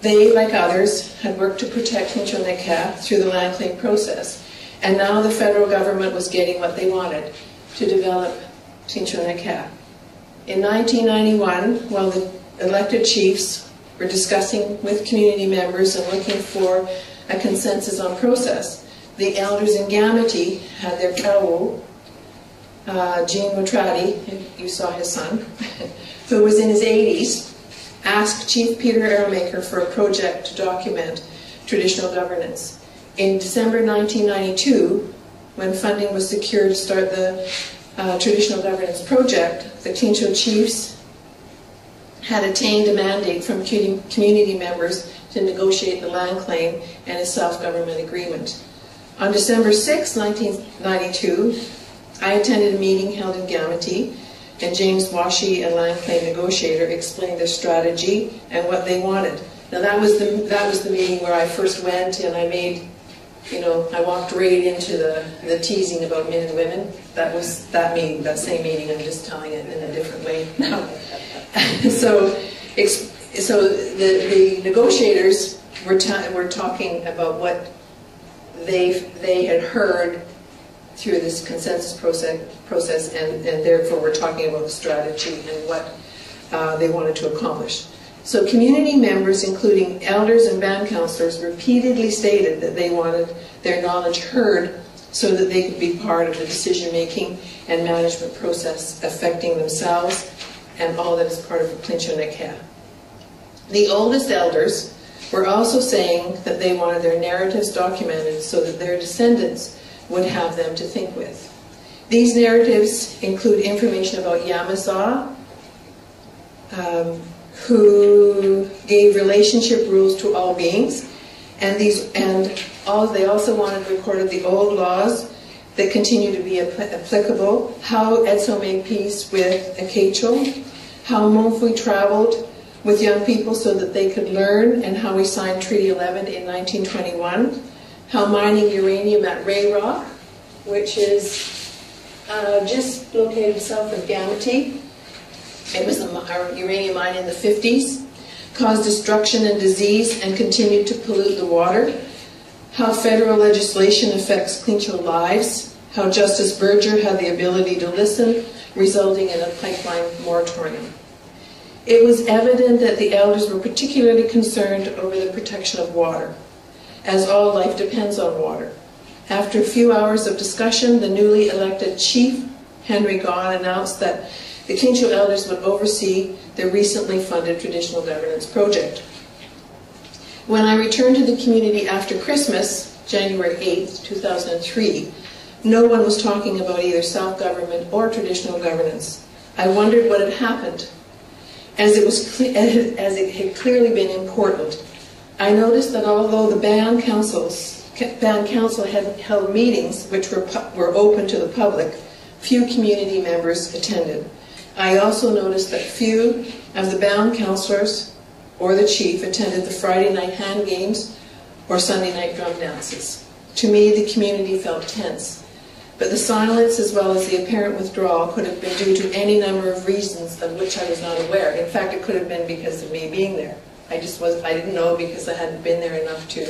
They, like others, had worked to protect Michoneka through the land claim process, and now the federal government was getting what they wanted to develop Tłįchǫ Nèèk'è. In 1991, while the elected chiefs were discussing with community members and looking for a consensus on process, the elders in Gamètì had their kawo, uh, Gene Motrati, you saw his son, *laughs* who was in his 80s, asked Chief Peter Arrowmaker for a project to document traditional governance. In December 1992, when funding was secured to start the uh, traditional governance project, the Tłįchǫ chiefs had attained a mandate from community members to negotiate the land claim and a self-government agreement. On December 6, 1992, I attended a meeting held in Gamètì, and James Wah-Shee, a land claim negotiator, explained their strategy and what they wanted. Now that was the that was the meeting where I first went, and I made you know, I walked right into the, the teasing about men and women. That was that meeting, that same meeting. I'm just telling it in a different way now. *laughs* so, so the, the negotiators were, ta- were talking about what they they had heard through this consensus process, process and, and therefore we're talking about the strategy and what uh, they wanted to accomplish. So community members, including elders and band counselors, repeatedly stated that they wanted their knowledge heard so that they could be part of the decision-making and management process affecting themselves and all that is part of the Tłįchǫ The oldest elders were also saying that they wanted their narratives documented so that their descendants would have them to think with. These narratives include information about Yamaza, um, who gave relationship rules to all beings, and these and all they also wanted recorded the old laws that continue to be applicable. How Edzo made peace with Akaitcho, how Monfwi traveled with young people so that they could learn, and how we signed Treaty 11 in 1921. How mining uranium at Rayrock, which is uh, just located south of Gamètì, it was a uranium mine in the 50s, caused destruction and disease, and continued to pollute the water. How federal legislation affects Tłįchǫ lives. How Justice Berger had the ability to listen, resulting in a pipeline moratorium. It was evident that the elders were particularly concerned over the protection of water, as all life depends on water. After a few hours of discussion, the newly elected chief, Henry Gaughan, announced that the Tłįchǫ elders would oversee the recently funded traditional governance project. When I returned to the community after Christmas, January 8, 2003, no one was talking about either self-government or traditional governance. I wondered what had happened, as it, was *laughs* as it had clearly been important I noticed that although the band councils, band council had held meetings which were, were open to the public, few community members attended. I also noticed that few of the band councillors or the chief attended the Friday night hand games or Sunday night drum dances. To me, the community felt tense. But the silence, as well as the apparent withdrawal, could have been due to any number of reasons of which I was not aware. In fact, it could have been because of me being there. I just was, I didn't know because I hadn't been there enough to,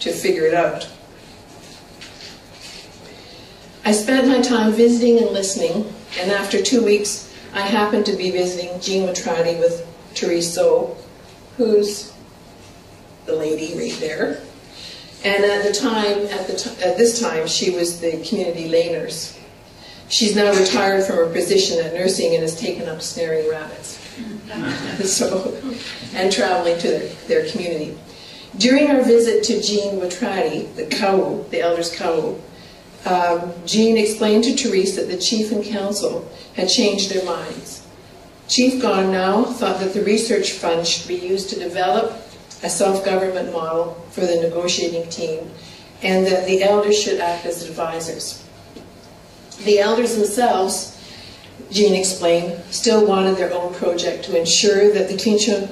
to figure it out. I spent my time visiting and listening, and after two weeks, I happened to be visiting Jean Matrati with Therese who's the lady right there. And at the time, at, the at this time, she was the community lay nurse. She's now retired from her position at nursing and has taken up snaring rabbits. So, and traveling to their, community. During our visit to Jean Watrati, the Kau, the elders Kau, um, Jean explained to Therese that the chief and council had changed their minds. Chief Gone now thought that the research fund should be used to develop a self-government model for the negotiating team and that the elders should act as advisors. The elders themselves Jean explained, still wanted their own project to ensure that the Tensho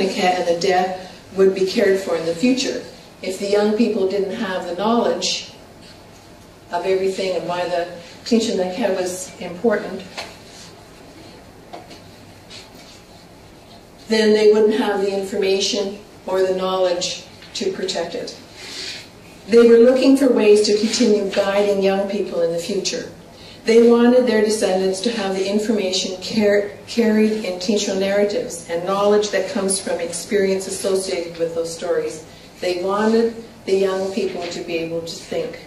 and the deaf would be cared for in the future. If the young people didn't have the knowledge of everything and why the Tensho was important, then they wouldn't have the information or the knowledge to protect it. They were looking for ways to continue guiding young people in the future. They wanted their descendants to have the information car- carried in Tłįchǫ narratives and knowledge that comes from experience associated with those stories. They wanted the young people to be able to think.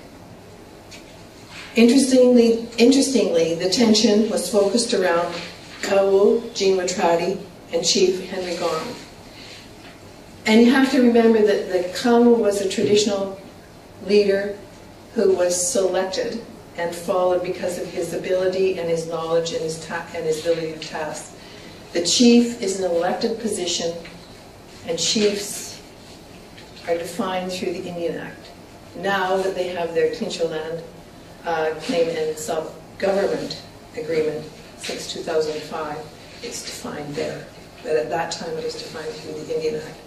Interestingly, interestingly the tension was focused around Kaul, Jean Matrati, and Chief Henry Gone. And you have to remember that the Kaul was a traditional leader who was selected and followed because of his ability and his knowledge and his, and his ability to task. The chief is an elected position, and chiefs are defined through the Indian Act. Now that they have their Tłįchǫ land uh, claim and self-government agreement since 2005, it's defined there. But at that time, it was defined through the Indian Act.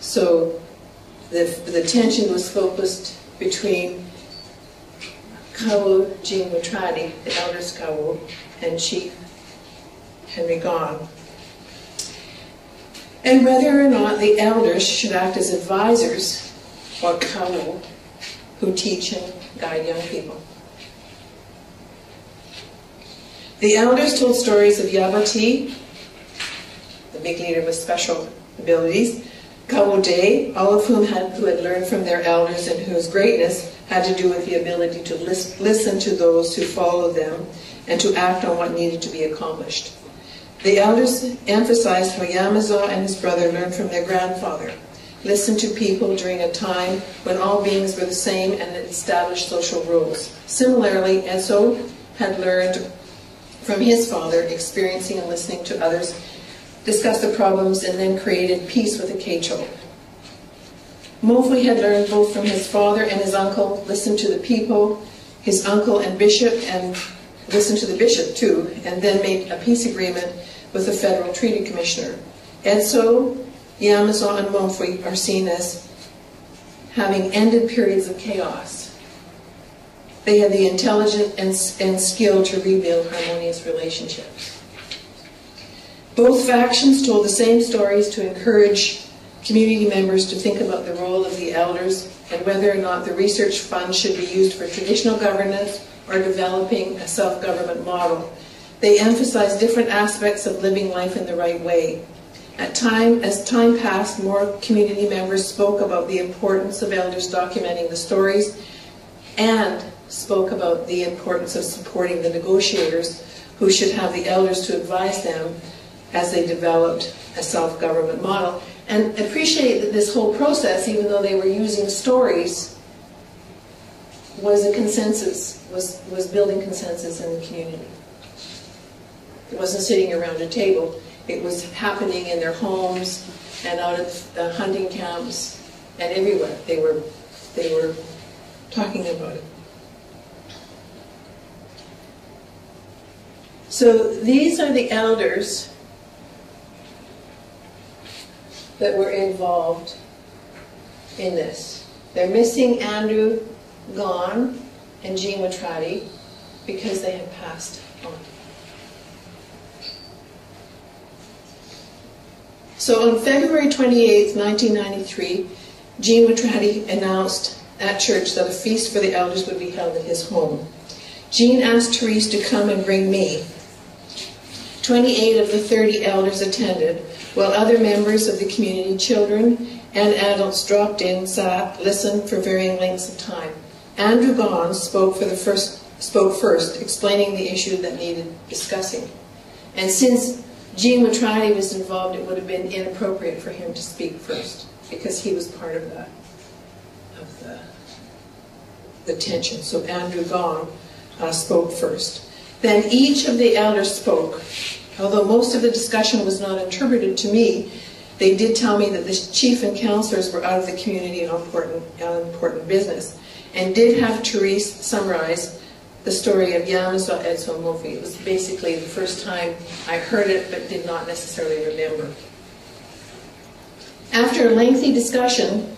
So the, the tension was focused between Kawu Jean Matrati, the eldest Kawu, and Chief Henry Gong. And whether or not the elders should act as advisors or Kawu who teach and guide young people. The elders told stories of Yabati, the big leader with special abilities, Kawode, all of whom had, who had learned from their elders and whose greatness had to do with the ability to lis- listen to those who followed them and to act on what needed to be accomplished. The elders emphasized how Yamazo and his brother learned from their grandfather, listened to people during a time when all beings were the same and established social rules. Similarly, Edzo had learned from his father, experiencing and listening to others discussed the problems, and then created peace with the Kecho. Monfwi had learned both from his father and his uncle, listened to the people, his uncle and bishop, and listened to the bishop too, and then made a peace agreement with the federal treaty commissioner. And Edzo, Yamazo, and Monfwi are seen as having ended periods of chaos. They had the intelligence and, and skill to rebuild harmonious relationships. Both factions told the same stories to encourage community members to think about the role of the elders and whether or not the research fund should be used for traditional governance or developing a self-government model. They emphasized different aspects of living life in the right way. At time, as time passed, more community members spoke about the importance of elders documenting the stories and spoke about the importance of supporting the negotiators who should have the elders to advise them as they developed a self-government model. And appreciate that this whole process, even though they were using stories, was a consensus, was, was building consensus in the community. It wasn't sitting around a table. It was happening in their homes, and out of the hunting camps and everywhere. They were, they were talking about it. So these are the elders that were involved in this. They're missing Andrew Gone and Jean Watrati because they had passed on. So on February 28, 1993, Jean Watrati announced at church that a feast for the elders would be held at his home. Jean asked Therese to come and bring me. 28 of the 30 elders attended, while other members of the community, children and adults dropped in, sat, listened for varying lengths of time. Andrew Gons spoke for the first spoke first, explaining the issue that needed discussing. And since Jean Watrati was involved, it would have been inappropriate for him to speak first, because he was part of the of the, the tension. So Andrew Gone uh, spoke first. Then each of the elders spoke. Although most of the discussion was not interpreted to me, they did tell me that the chief and counselors were out of the community on important, on important business, and did have Therese summarize the story of Yamazo Edzo Monfwi. It was basically the first time I heard it, but did not necessarily remember. After a lengthy discussion,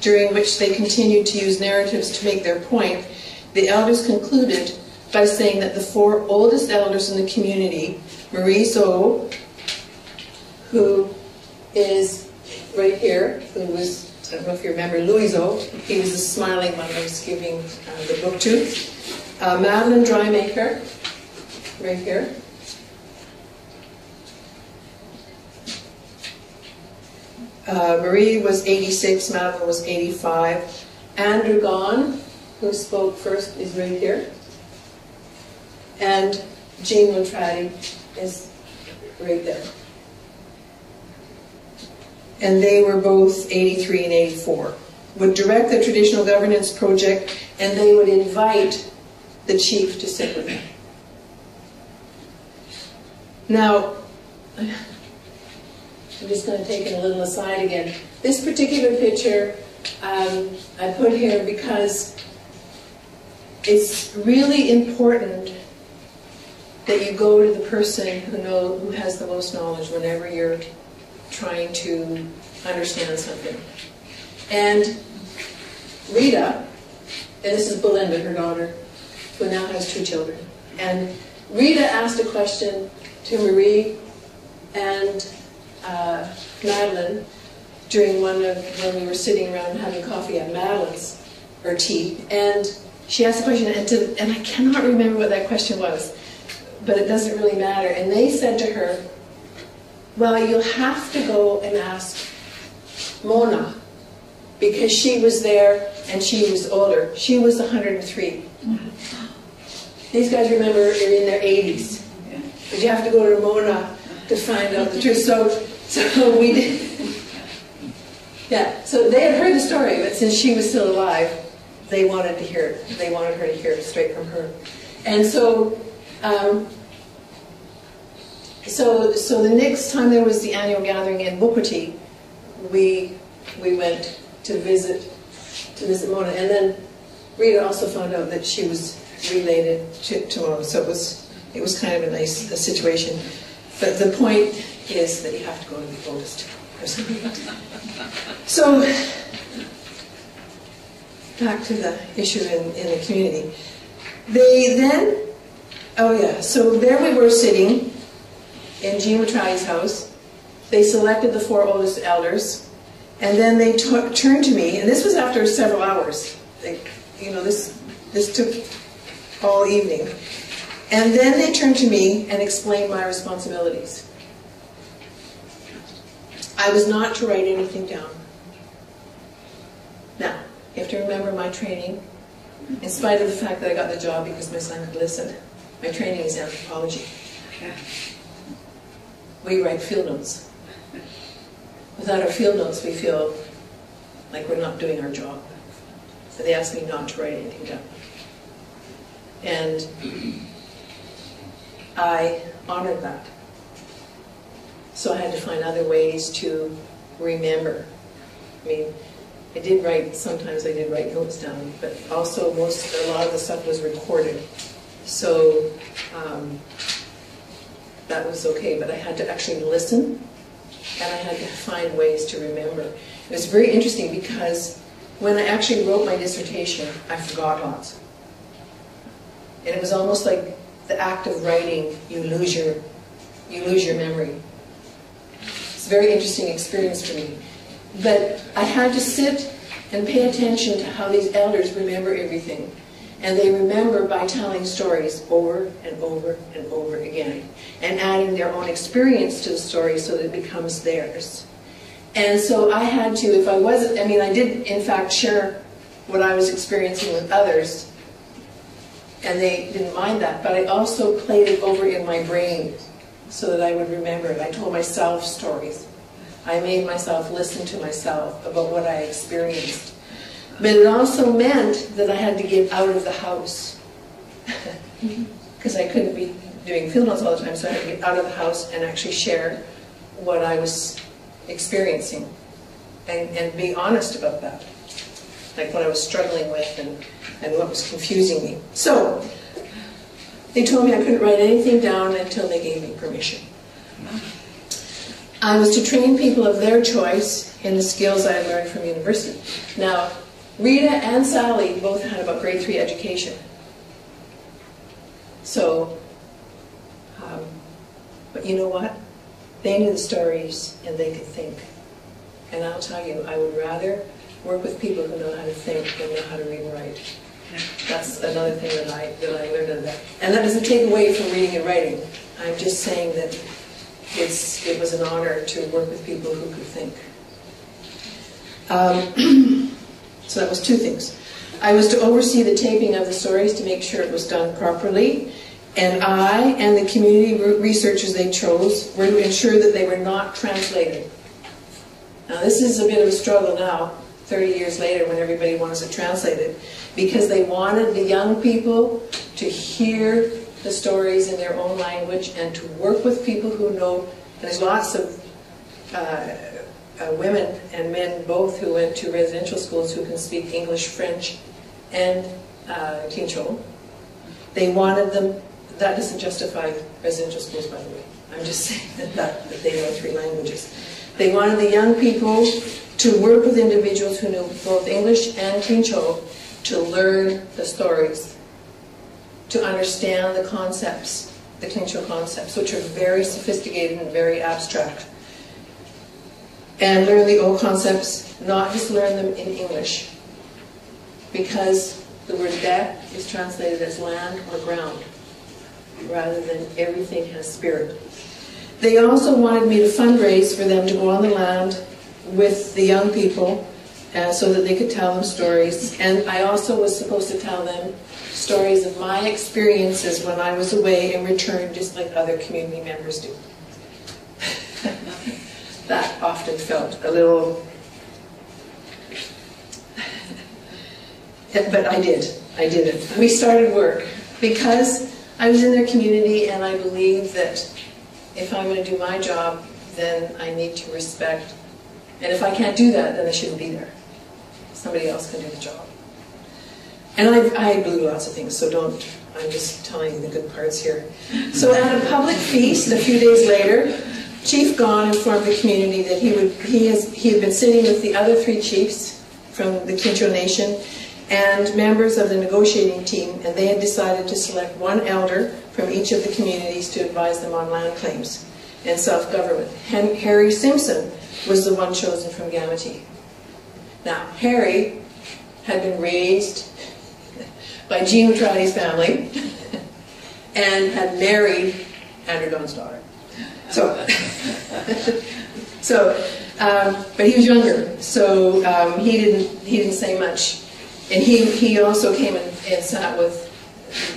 during which they continued to use narratives to make their point, the elders concluded by saying that the four oldest elders in the community, Marie Zo, who is right here, who was, I don't know if you remember, Louis Zo, he was the smiling one I was giving uh, the book to, uh, Madeline Drymaker, right here, Uh, Marie was 86, Madeline was 85. Andrew Gone, who spoke first, is right here. And Jean Watrati is right there. And they were both 83 and 84. Would direct the traditional governance project, and they would invite the chief to sit with them. Now, I'm just going to take it a little aside again. This particular picture um, I put here because it's really important that you go to the person who know who has the most knowledge whenever you're trying to understand something. And Rita, and this is Belinda, her daughter, who now has two children. And Rita asked a question to Marie, and uh, Madeline during one of when we were sitting around having coffee at Madeline's or tea, and she asked a question, and, to, and I cannot remember what that question was, but it doesn't really matter. And they said to her, "Well, you'll have to go and ask Mona." Because she was there and she was older. She was 103. These guys remember are in their 80s. But you have to go to Mona to find out the truth. So so we did. Yeah, so they had heard the story, but since she was still alive, they wanted to hear it. They wanted her to hear it straight from her. And so, um, so, so the next time there was the annual gathering in Bukoti, we we went to visit to visit Mona, and then Rita also found out that she was related to, to Mona. So it was it was kind of a nice a situation. But the point is that you have to go to the oldest person. *laughs* so, back to the issue in, in the community. They then, oh yeah, so there we were sitting in Jean Watrati's house. They selected the four oldest elders, and then they turned to me, and this was after several hours. They, you know, this this took all evening. And then they turned to me and explained my responsibilities. I was not to write anything down. Now, you have to remember my training, in spite of the fact that I got the job because my son could listen, my training is anthropology. We write field notes. Without our field notes, we feel like we're not doing our job. So they asked me not to write anything down. And I honored that. So I had to find other ways to remember. I mean, I did write, sometimes I did write notes down, but also most, a lot of the stuff was recorded. So um, that was okay, but I had to actually listen and I had to find ways to remember. It was very interesting because when I actually wrote my dissertation, I forgot lots. And it was almost like the act of writing, you lose your, you lose your memory. It's a very interesting experience for me. But I had to sit and pay attention to how these elders remember everything. And they remember by telling stories over and over and over again and adding their own experience to the story so that it becomes theirs. And so I had to, if I wasn't, I mean, I did in fact share what I was experiencing with others, and they didn't mind that, but I also played it over in my brain so that I would remember it. I told myself stories. I made myself listen to myself about what I experienced. But it also meant that I had to get out of the house. *laughs* Because I couldn't be doing field notes all the time, so I had to get out of the house and actually share what I was experiencing and, and be honest about that. Like what I was struggling with and, and what was confusing me. So, they told me I couldn't write anything down until they gave me permission. I was to train people of their choice in the skills I had learned from university. Now, Rita and Sally both had about grade three education. So, um, but you know what? They knew the stories and they could think. And I'll tell you, I would rather work with people who know how to think than know how to read and write. That's another thing that I, that I learned of that. And that doesn't take away from reading and writing. I'm just saying that it's, it was an honor to work with people who could think. Um, *clears throat* so that was two things. I was to oversee the taping of the stories to make sure it was done properly. And I and the community researchers they chose were to ensure that they were not translated. Now, this is a bit of a struggle now, 30 years later, when everybody wants it translated, because they wanted the young people to hear the stories in their own language and to work with people who know. And there's lots of uh, uh, women and men both who went to residential schools who can speak English, French, and uh, They wanted them that doesn't justify residential schools, by the way. I'm just *laughs* saying that, that, that they know three languages. They wanted the young people to work with individuals who knew both English and Tłįchǫ to learn the stories, to understand the concepts, the Tłįchǫ concepts, which are very sophisticated and very abstract. And learn the old concepts, not just learn them in English. Because the word that is translated as land or ground rather than everything has spirit. They also wanted me to fundraise for them to go on the land with the young people uh, so that they could tell them stories. And I also was supposed to tell them stories of my experiences when I was away and returned just like other community members do. That often felt a little... *laughs* but I did. I did it. We started work because I was in their community and I believe that if I'm going to do my job, then I need to respect. And if I can't do that, then I shouldn't be there. Somebody else can do the job. And I, I blew lots of things, so don't, I'm just telling you the good parts here. So at a public feast a few days later, Chief Gahn informed the community that he, would, he, has, he had been sitting with the other three chiefs from the Tłįchǫ Nation and members of the negotiating team, and they had decided to select one elder from each of the communities to advise them on land claims and self-government. Harry Simpson was the one chosen from Gamètì. Now, Harry had been raised by Jean Neutrality's family *laughs* and had married Andrew Don's daughter. So, so um, but he was younger, so um, he didn't he didn't say much and he, he also came and, and sat with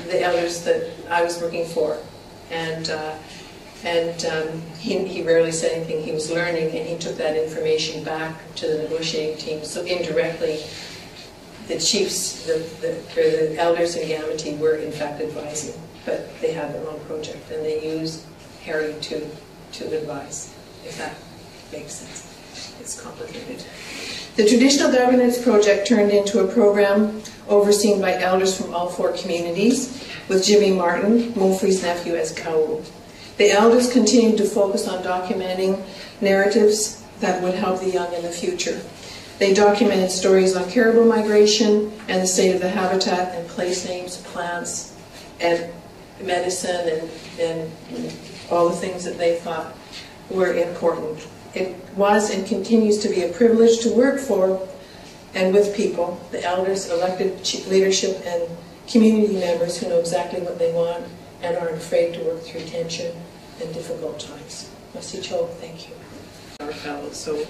the elders that I was working for. And, uh, and um, he, he rarely said anything. He was learning, and he took that information back to the negotiating team. So indirectly, the chiefs, the, the, the elders in Gamètì were in fact advising, but they had their own project, and they used Harry to, to advise, if that makes sense. it's complicated. The Traditional Governance Project turned into a program overseen by elders from all four communities, with Jimmy Martin, Monfwi's nephew, as Kaul. The elders continued to focus on documenting narratives that would help the young in the future. They documented stories on caribou migration and the state of the habitat and place names, plants, and medicine and, and all the things that they thought were important. It was and continues to be a privilege to work for and with people, the elders, elected leadership, and community members who know exactly what they want and aren't afraid to work through tension and difficult times. Merci Cho, thank you. Our fellows, so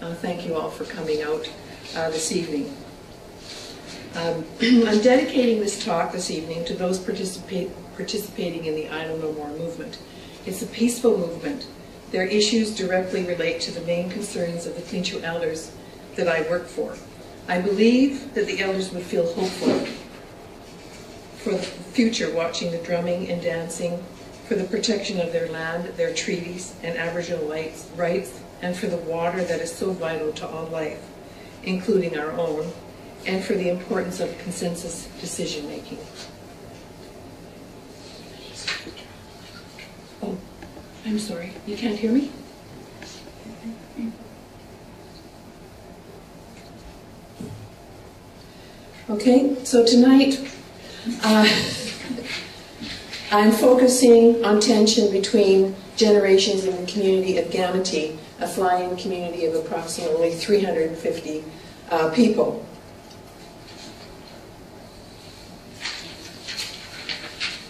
uh, thank you all for coming out uh, this evening. Um, *clears throat* I'm dedicating this talk this evening to those participate, participating in the Idle No More movement. It's a peaceful movement. Their issues directly relate to the main concerns of the Tłįchǫ elders that I work for. I believe that the elders would feel hopeful for the future watching the drumming and dancing, for the protection of their land, their treaties, and Aboriginal rights, and for the water that is so vital to all life, including our own, and for the importance of consensus decision making. I'm sorry, you can't hear me? Okay, so tonight uh, *laughs* I'm focusing on tension between generations in the community of Gamètì, a flying community of approximately 350 uh, people.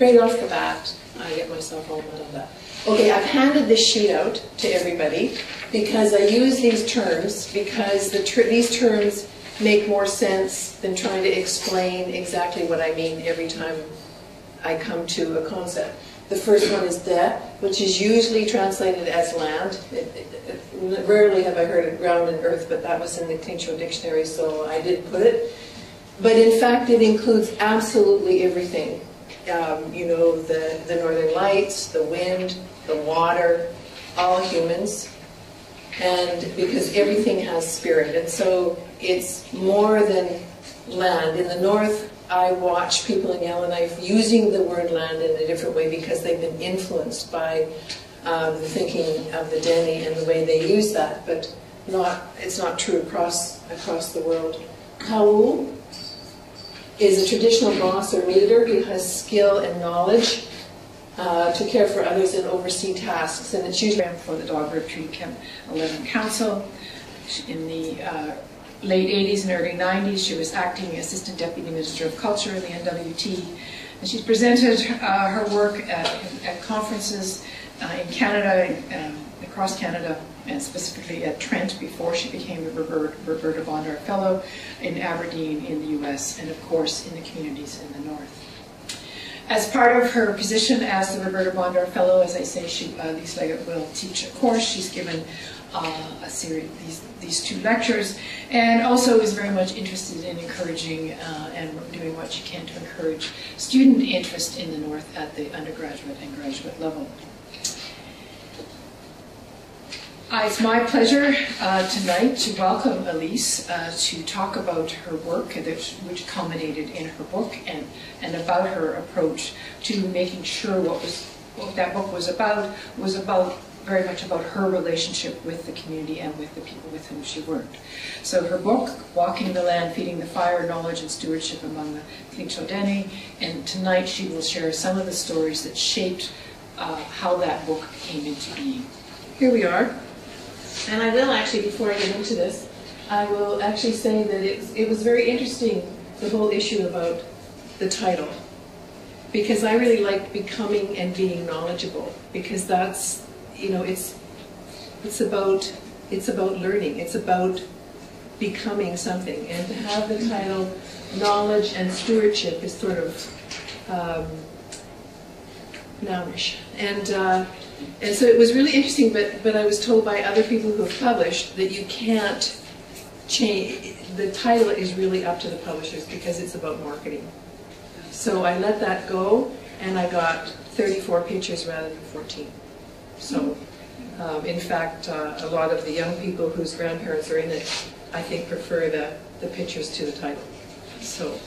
Right off the bat, I get myself all muddled up. Okay, I've handed this sheet out to everybody because I use these terms because the tr- these terms make more sense than trying to explain exactly what I mean every time I come to a concept. The first one is de, which is usually translated as land. It, it, it, rarely have I heard it ground and earth, but that was in the Tłįchǫ Dictionary, so I did put it. But in fact, it includes absolutely everything. Um, you know, the, the northern lights, the wind, the water, all humans, and because everything has spirit. And so it's more than land. In the north, I watch people in Yellowknife using the word land in a different way because they've been influenced by um, the thinking of the Dene and the way they use that, but not it's not true across across the world. Kaul is a traditional boss or leader who has skill and knowledge uh, to care for others and oversee tasks, and it's usually for the Dogrib Treaty 11 Council. In the uh, late 80s and early 90s, she was acting Assistant Deputy Minister of Culture in the NWT. And she's presented uh, her work at, at conferences uh, in Canada, um, across Canada, and specifically at Trent before she became a Roberta, Roberta Bondar Fellow in Aberdeen in the US, and of course in the communities in the North. As part of her position as the Roberta Bondar Fellow, as I say, she, uh, Lise Legat will teach a course. She's given uh, a series, these, these two lectures, and also is very much interested in encouraging uh, and doing what she can to encourage student interest in the North at the undergraduate and graduate level. Uh, it's my pleasure uh, tonight to welcome Elise uh, to talk about her work, which culminated in her book, and, and about her approach to making sure what was what that book was about was about very much about her relationship with the community and with the people with whom she worked. So her book, Walking the Land, Feeding the Fire, Knowledge and Stewardship Among the Tłįchǫ and tonight she will share some of the stories that shaped uh, how that book came into being. Here we are. And I will actually, before I get into this, I will actually say that it was, it was very interesting, the whole issue about the title. Because I really like becoming and being knowledgeable, because that's, you know, it's, it's about, it's about learning, it's about becoming something. And to have the title Knowledge and Stewardship is sort of um, nounish. And uh, and so it was really interesting, but, but I was told by other people who have published that you can't change, the title is really up to the publishers because it's about marketing. So I let that go and I got 34 pictures rather than 14. So Um, In fact, uh, a lot of the young people whose grandparents are in it, I think, prefer the, the pictures to the title. So,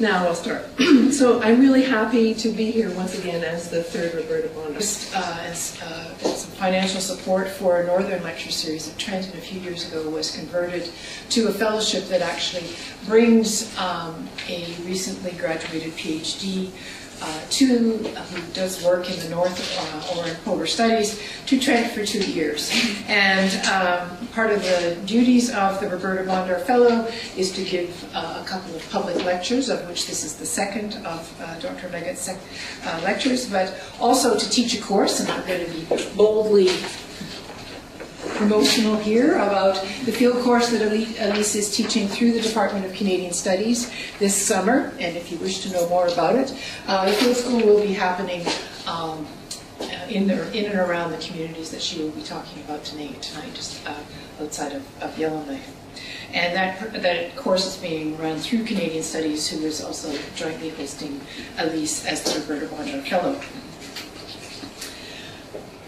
now I'll start. *clears throat* So I'm really happy to be here once again as the third Roberta. Just uh, as, uh, financial support for a Northern Lecture Series at Trenton a few years ago was converted to a fellowship that actually brings um, a recently graduated PhD uh, to, who does work in the North uh, or in polar studies, to Trent for two years. And um, part of the duties of the Roberta Bondar Fellow is to give uh, a couple of public lectures, of which this is the second of uh, Dr. Legat's uh, lectures, but also to teach a course, and I'm going to be boldly promotional here about the field course that Elise is teaching through the Department of Canadian Studies this summer. And if you wish to know more about it, uh, the field school will be happening um, uh, in, the, in and around the communities that she will be talking about tonight, tonight just uh, outside of, of Yellowknife. And that, that course is being run through Canadian Studies, who is also jointly hosting Elise as the Roberta Bondar Fellow.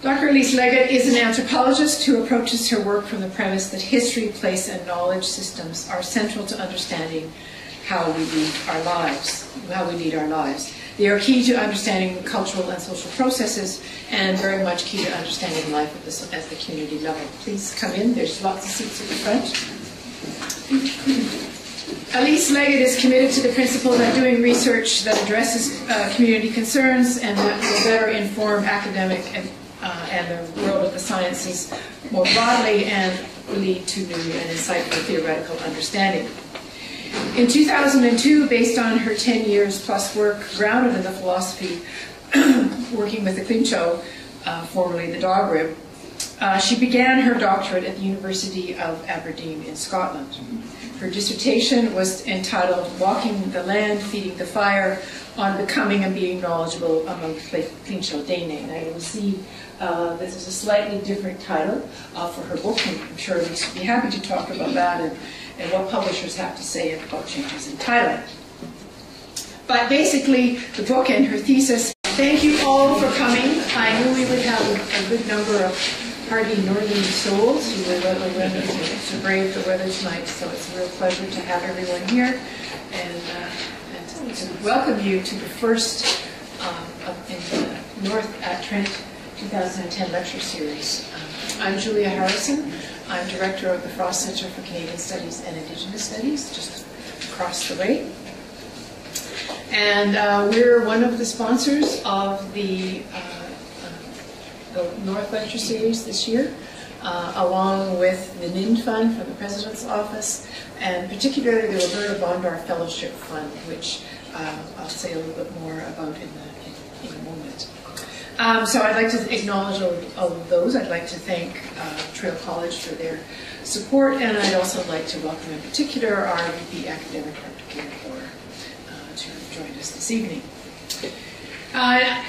Dr. Elise Legat is an anthropologist who approaches her work from the premise that history, place, and knowledge systems are central to understanding how we lead our lives, how we lead our lives. They are key to understanding cultural and social processes and very much key to understanding life at the, at the community level. Please come in. There's lots of seats at the front. Elise Legat is committed to the principle that doing research that addresses uh, community concerns and that will better inform academic and, uh, and the world of the sciences more broadly and lead to new and insightful theoretical understanding. In 2002, based on her 10 years plus work grounded in the philosophy, *clears throat* working with the Tłįchǫ, uh, formerly the Dog Rib, uh, she began her doctorate at the University of Aberdeen in Scotland. Her dissertation was entitled Walking the Land, Feeding the Fire on Becoming and Being Knowledgeable Among Tłįchǫ Dene. Now you'll see uh, this is a slightly different title uh, for her book, and I'm sure would be happy to talk about that and, and what publishers have to say about changes in title. But basically, the book and her thesis. Thank you all for coming. I knew we would have a good number of hardy northern souls who were willing to brave the weather tonight, so it's a real pleasure to have everyone here and, uh, and to welcome you to the first um, in the North at Trent 2010 lecture series. Um, I'm Julia Harrison. I'm director of the Frost Center for Canadian Studies and Indigenous Studies, just across the way. And uh, we're one of the sponsors of the, uh, the North Lecture Series this year, uh, along with the NIND Fund from the President's Office, and particularly the Roberta Bondar Fellowship Fund, which uh, I'll say a little bit more about in, the, in, in a moment. Um, so I'd like to acknowledge all, all of those. I'd like to thank uh, Traill College for their support, and I'd also like to welcome in particular our VP Academic Dr. Flora uh, to joined us this evening. Uh,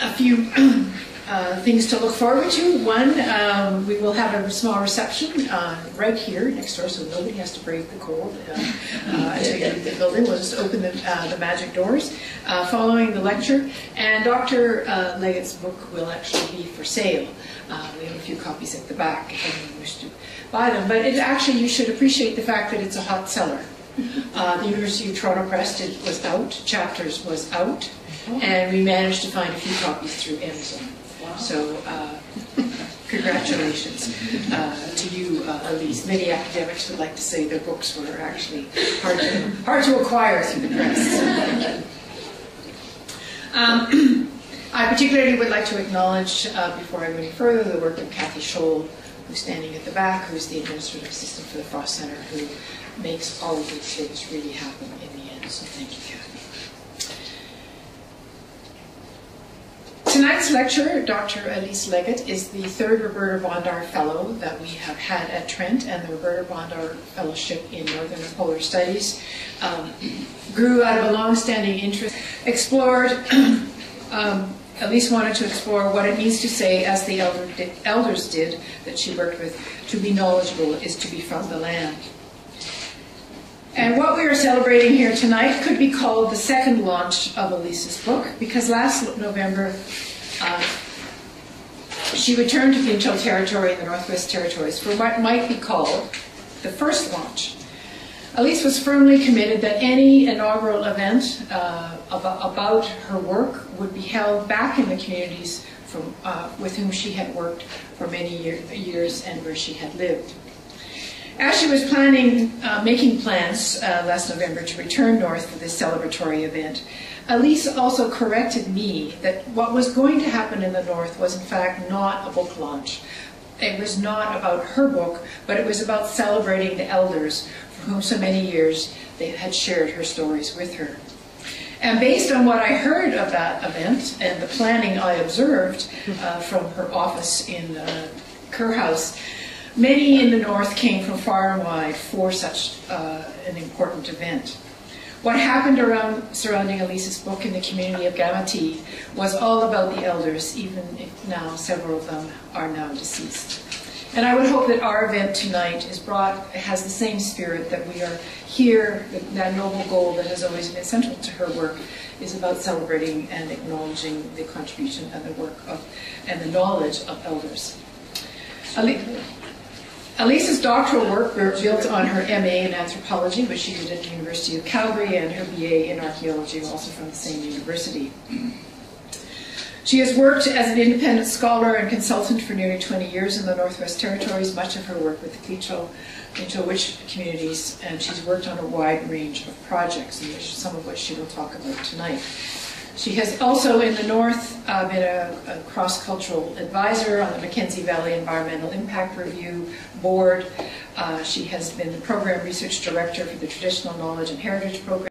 a few *clears throat* uh, things to look forward to. One, um, we will have a small reception uh, right here next door, so nobody has to brave the cold uh, uh, to get into the building. We'll just open the, uh, the magic doors uh, following the lecture. And Dr. Uh, Legat's book will actually be for sale. Uh, we have a few copies at the back if anyone wishes to buy them. But it actually, you should appreciate the fact that it's a hot seller. *laughs* Uh, the University of Toronto Press did, was out, Chapters was out, and we managed to find a few copies through Amazon. So, uh, congratulations uh, to you, uh, Elise. Many academics would like to say their books were actually hard to, hard to acquire through the press. Um, *clears throat* I particularly would like to acknowledge, uh, before I go any further, the work of Kathy Scholl, who's standing at the back, who's the administrative assistant for the Frost Center, who makes all of these things really happen in the end. So thank you, Kathy. Tonight's lecturer, Dr. Elise Legat, is the third Roberta Bondar Fellow that we have had at Trent, and the Roberta Bondar Fellowship in Northern and Polar Studies um, grew out of a long-standing interest, explored, *clears throat* um, Elise wanted to explore what it means to say, as the elder elders did that she worked with, to be knowledgeable is to be from the land. And what we are celebrating here tonight could be called the second launch of Elise's book, because last November, uh, she returned to Intel Territory in the Northwest Territories for what might be called the first launch. Elise was firmly committed that any inaugural event uh, about, about her work would be held back in the communities from, uh, with whom she had worked for many year, years and where she had lived. As she was planning, uh, making plans uh, last November to return north for this celebratory event, Elise also corrected me that what was going to happen in the north was in fact not a book launch. It was not about her book, but it was about celebrating the elders for whom so many years they had shared her stories with her. And based on what I heard of that event and the planning I observed uh, from her office in uh, Kerr House, many in the north came from far and wide for such uh, an important event. What happened around surrounding Elise's book in the community of Gamètì was all about the elders, even now several of them are now deceased. And I would hope that our event tonight is brought, has the same spirit that we are here, that noble goal that has always been central to her work is about celebrating and acknowledging the contribution and the work of, and the knowledge of elders. Elise's doctoral work built on her MA in anthropology, which she did at the University of Calgary, and her BA in archaeology, also from the same university. She has worked as an independent scholar and consultant for nearly 20 years in the Northwest Territories, much of her work with the Tłįchǫ, Tłįchǫ communities, and she's worked on a wide range of projects, some of which she will talk about tonight. She has also in the north uh, been a, a cross-cultural advisor on the Mackenzie Valley Environmental Impact Review Board. Uh, she has been the program research director for the Traditional Knowledge and Heritage Program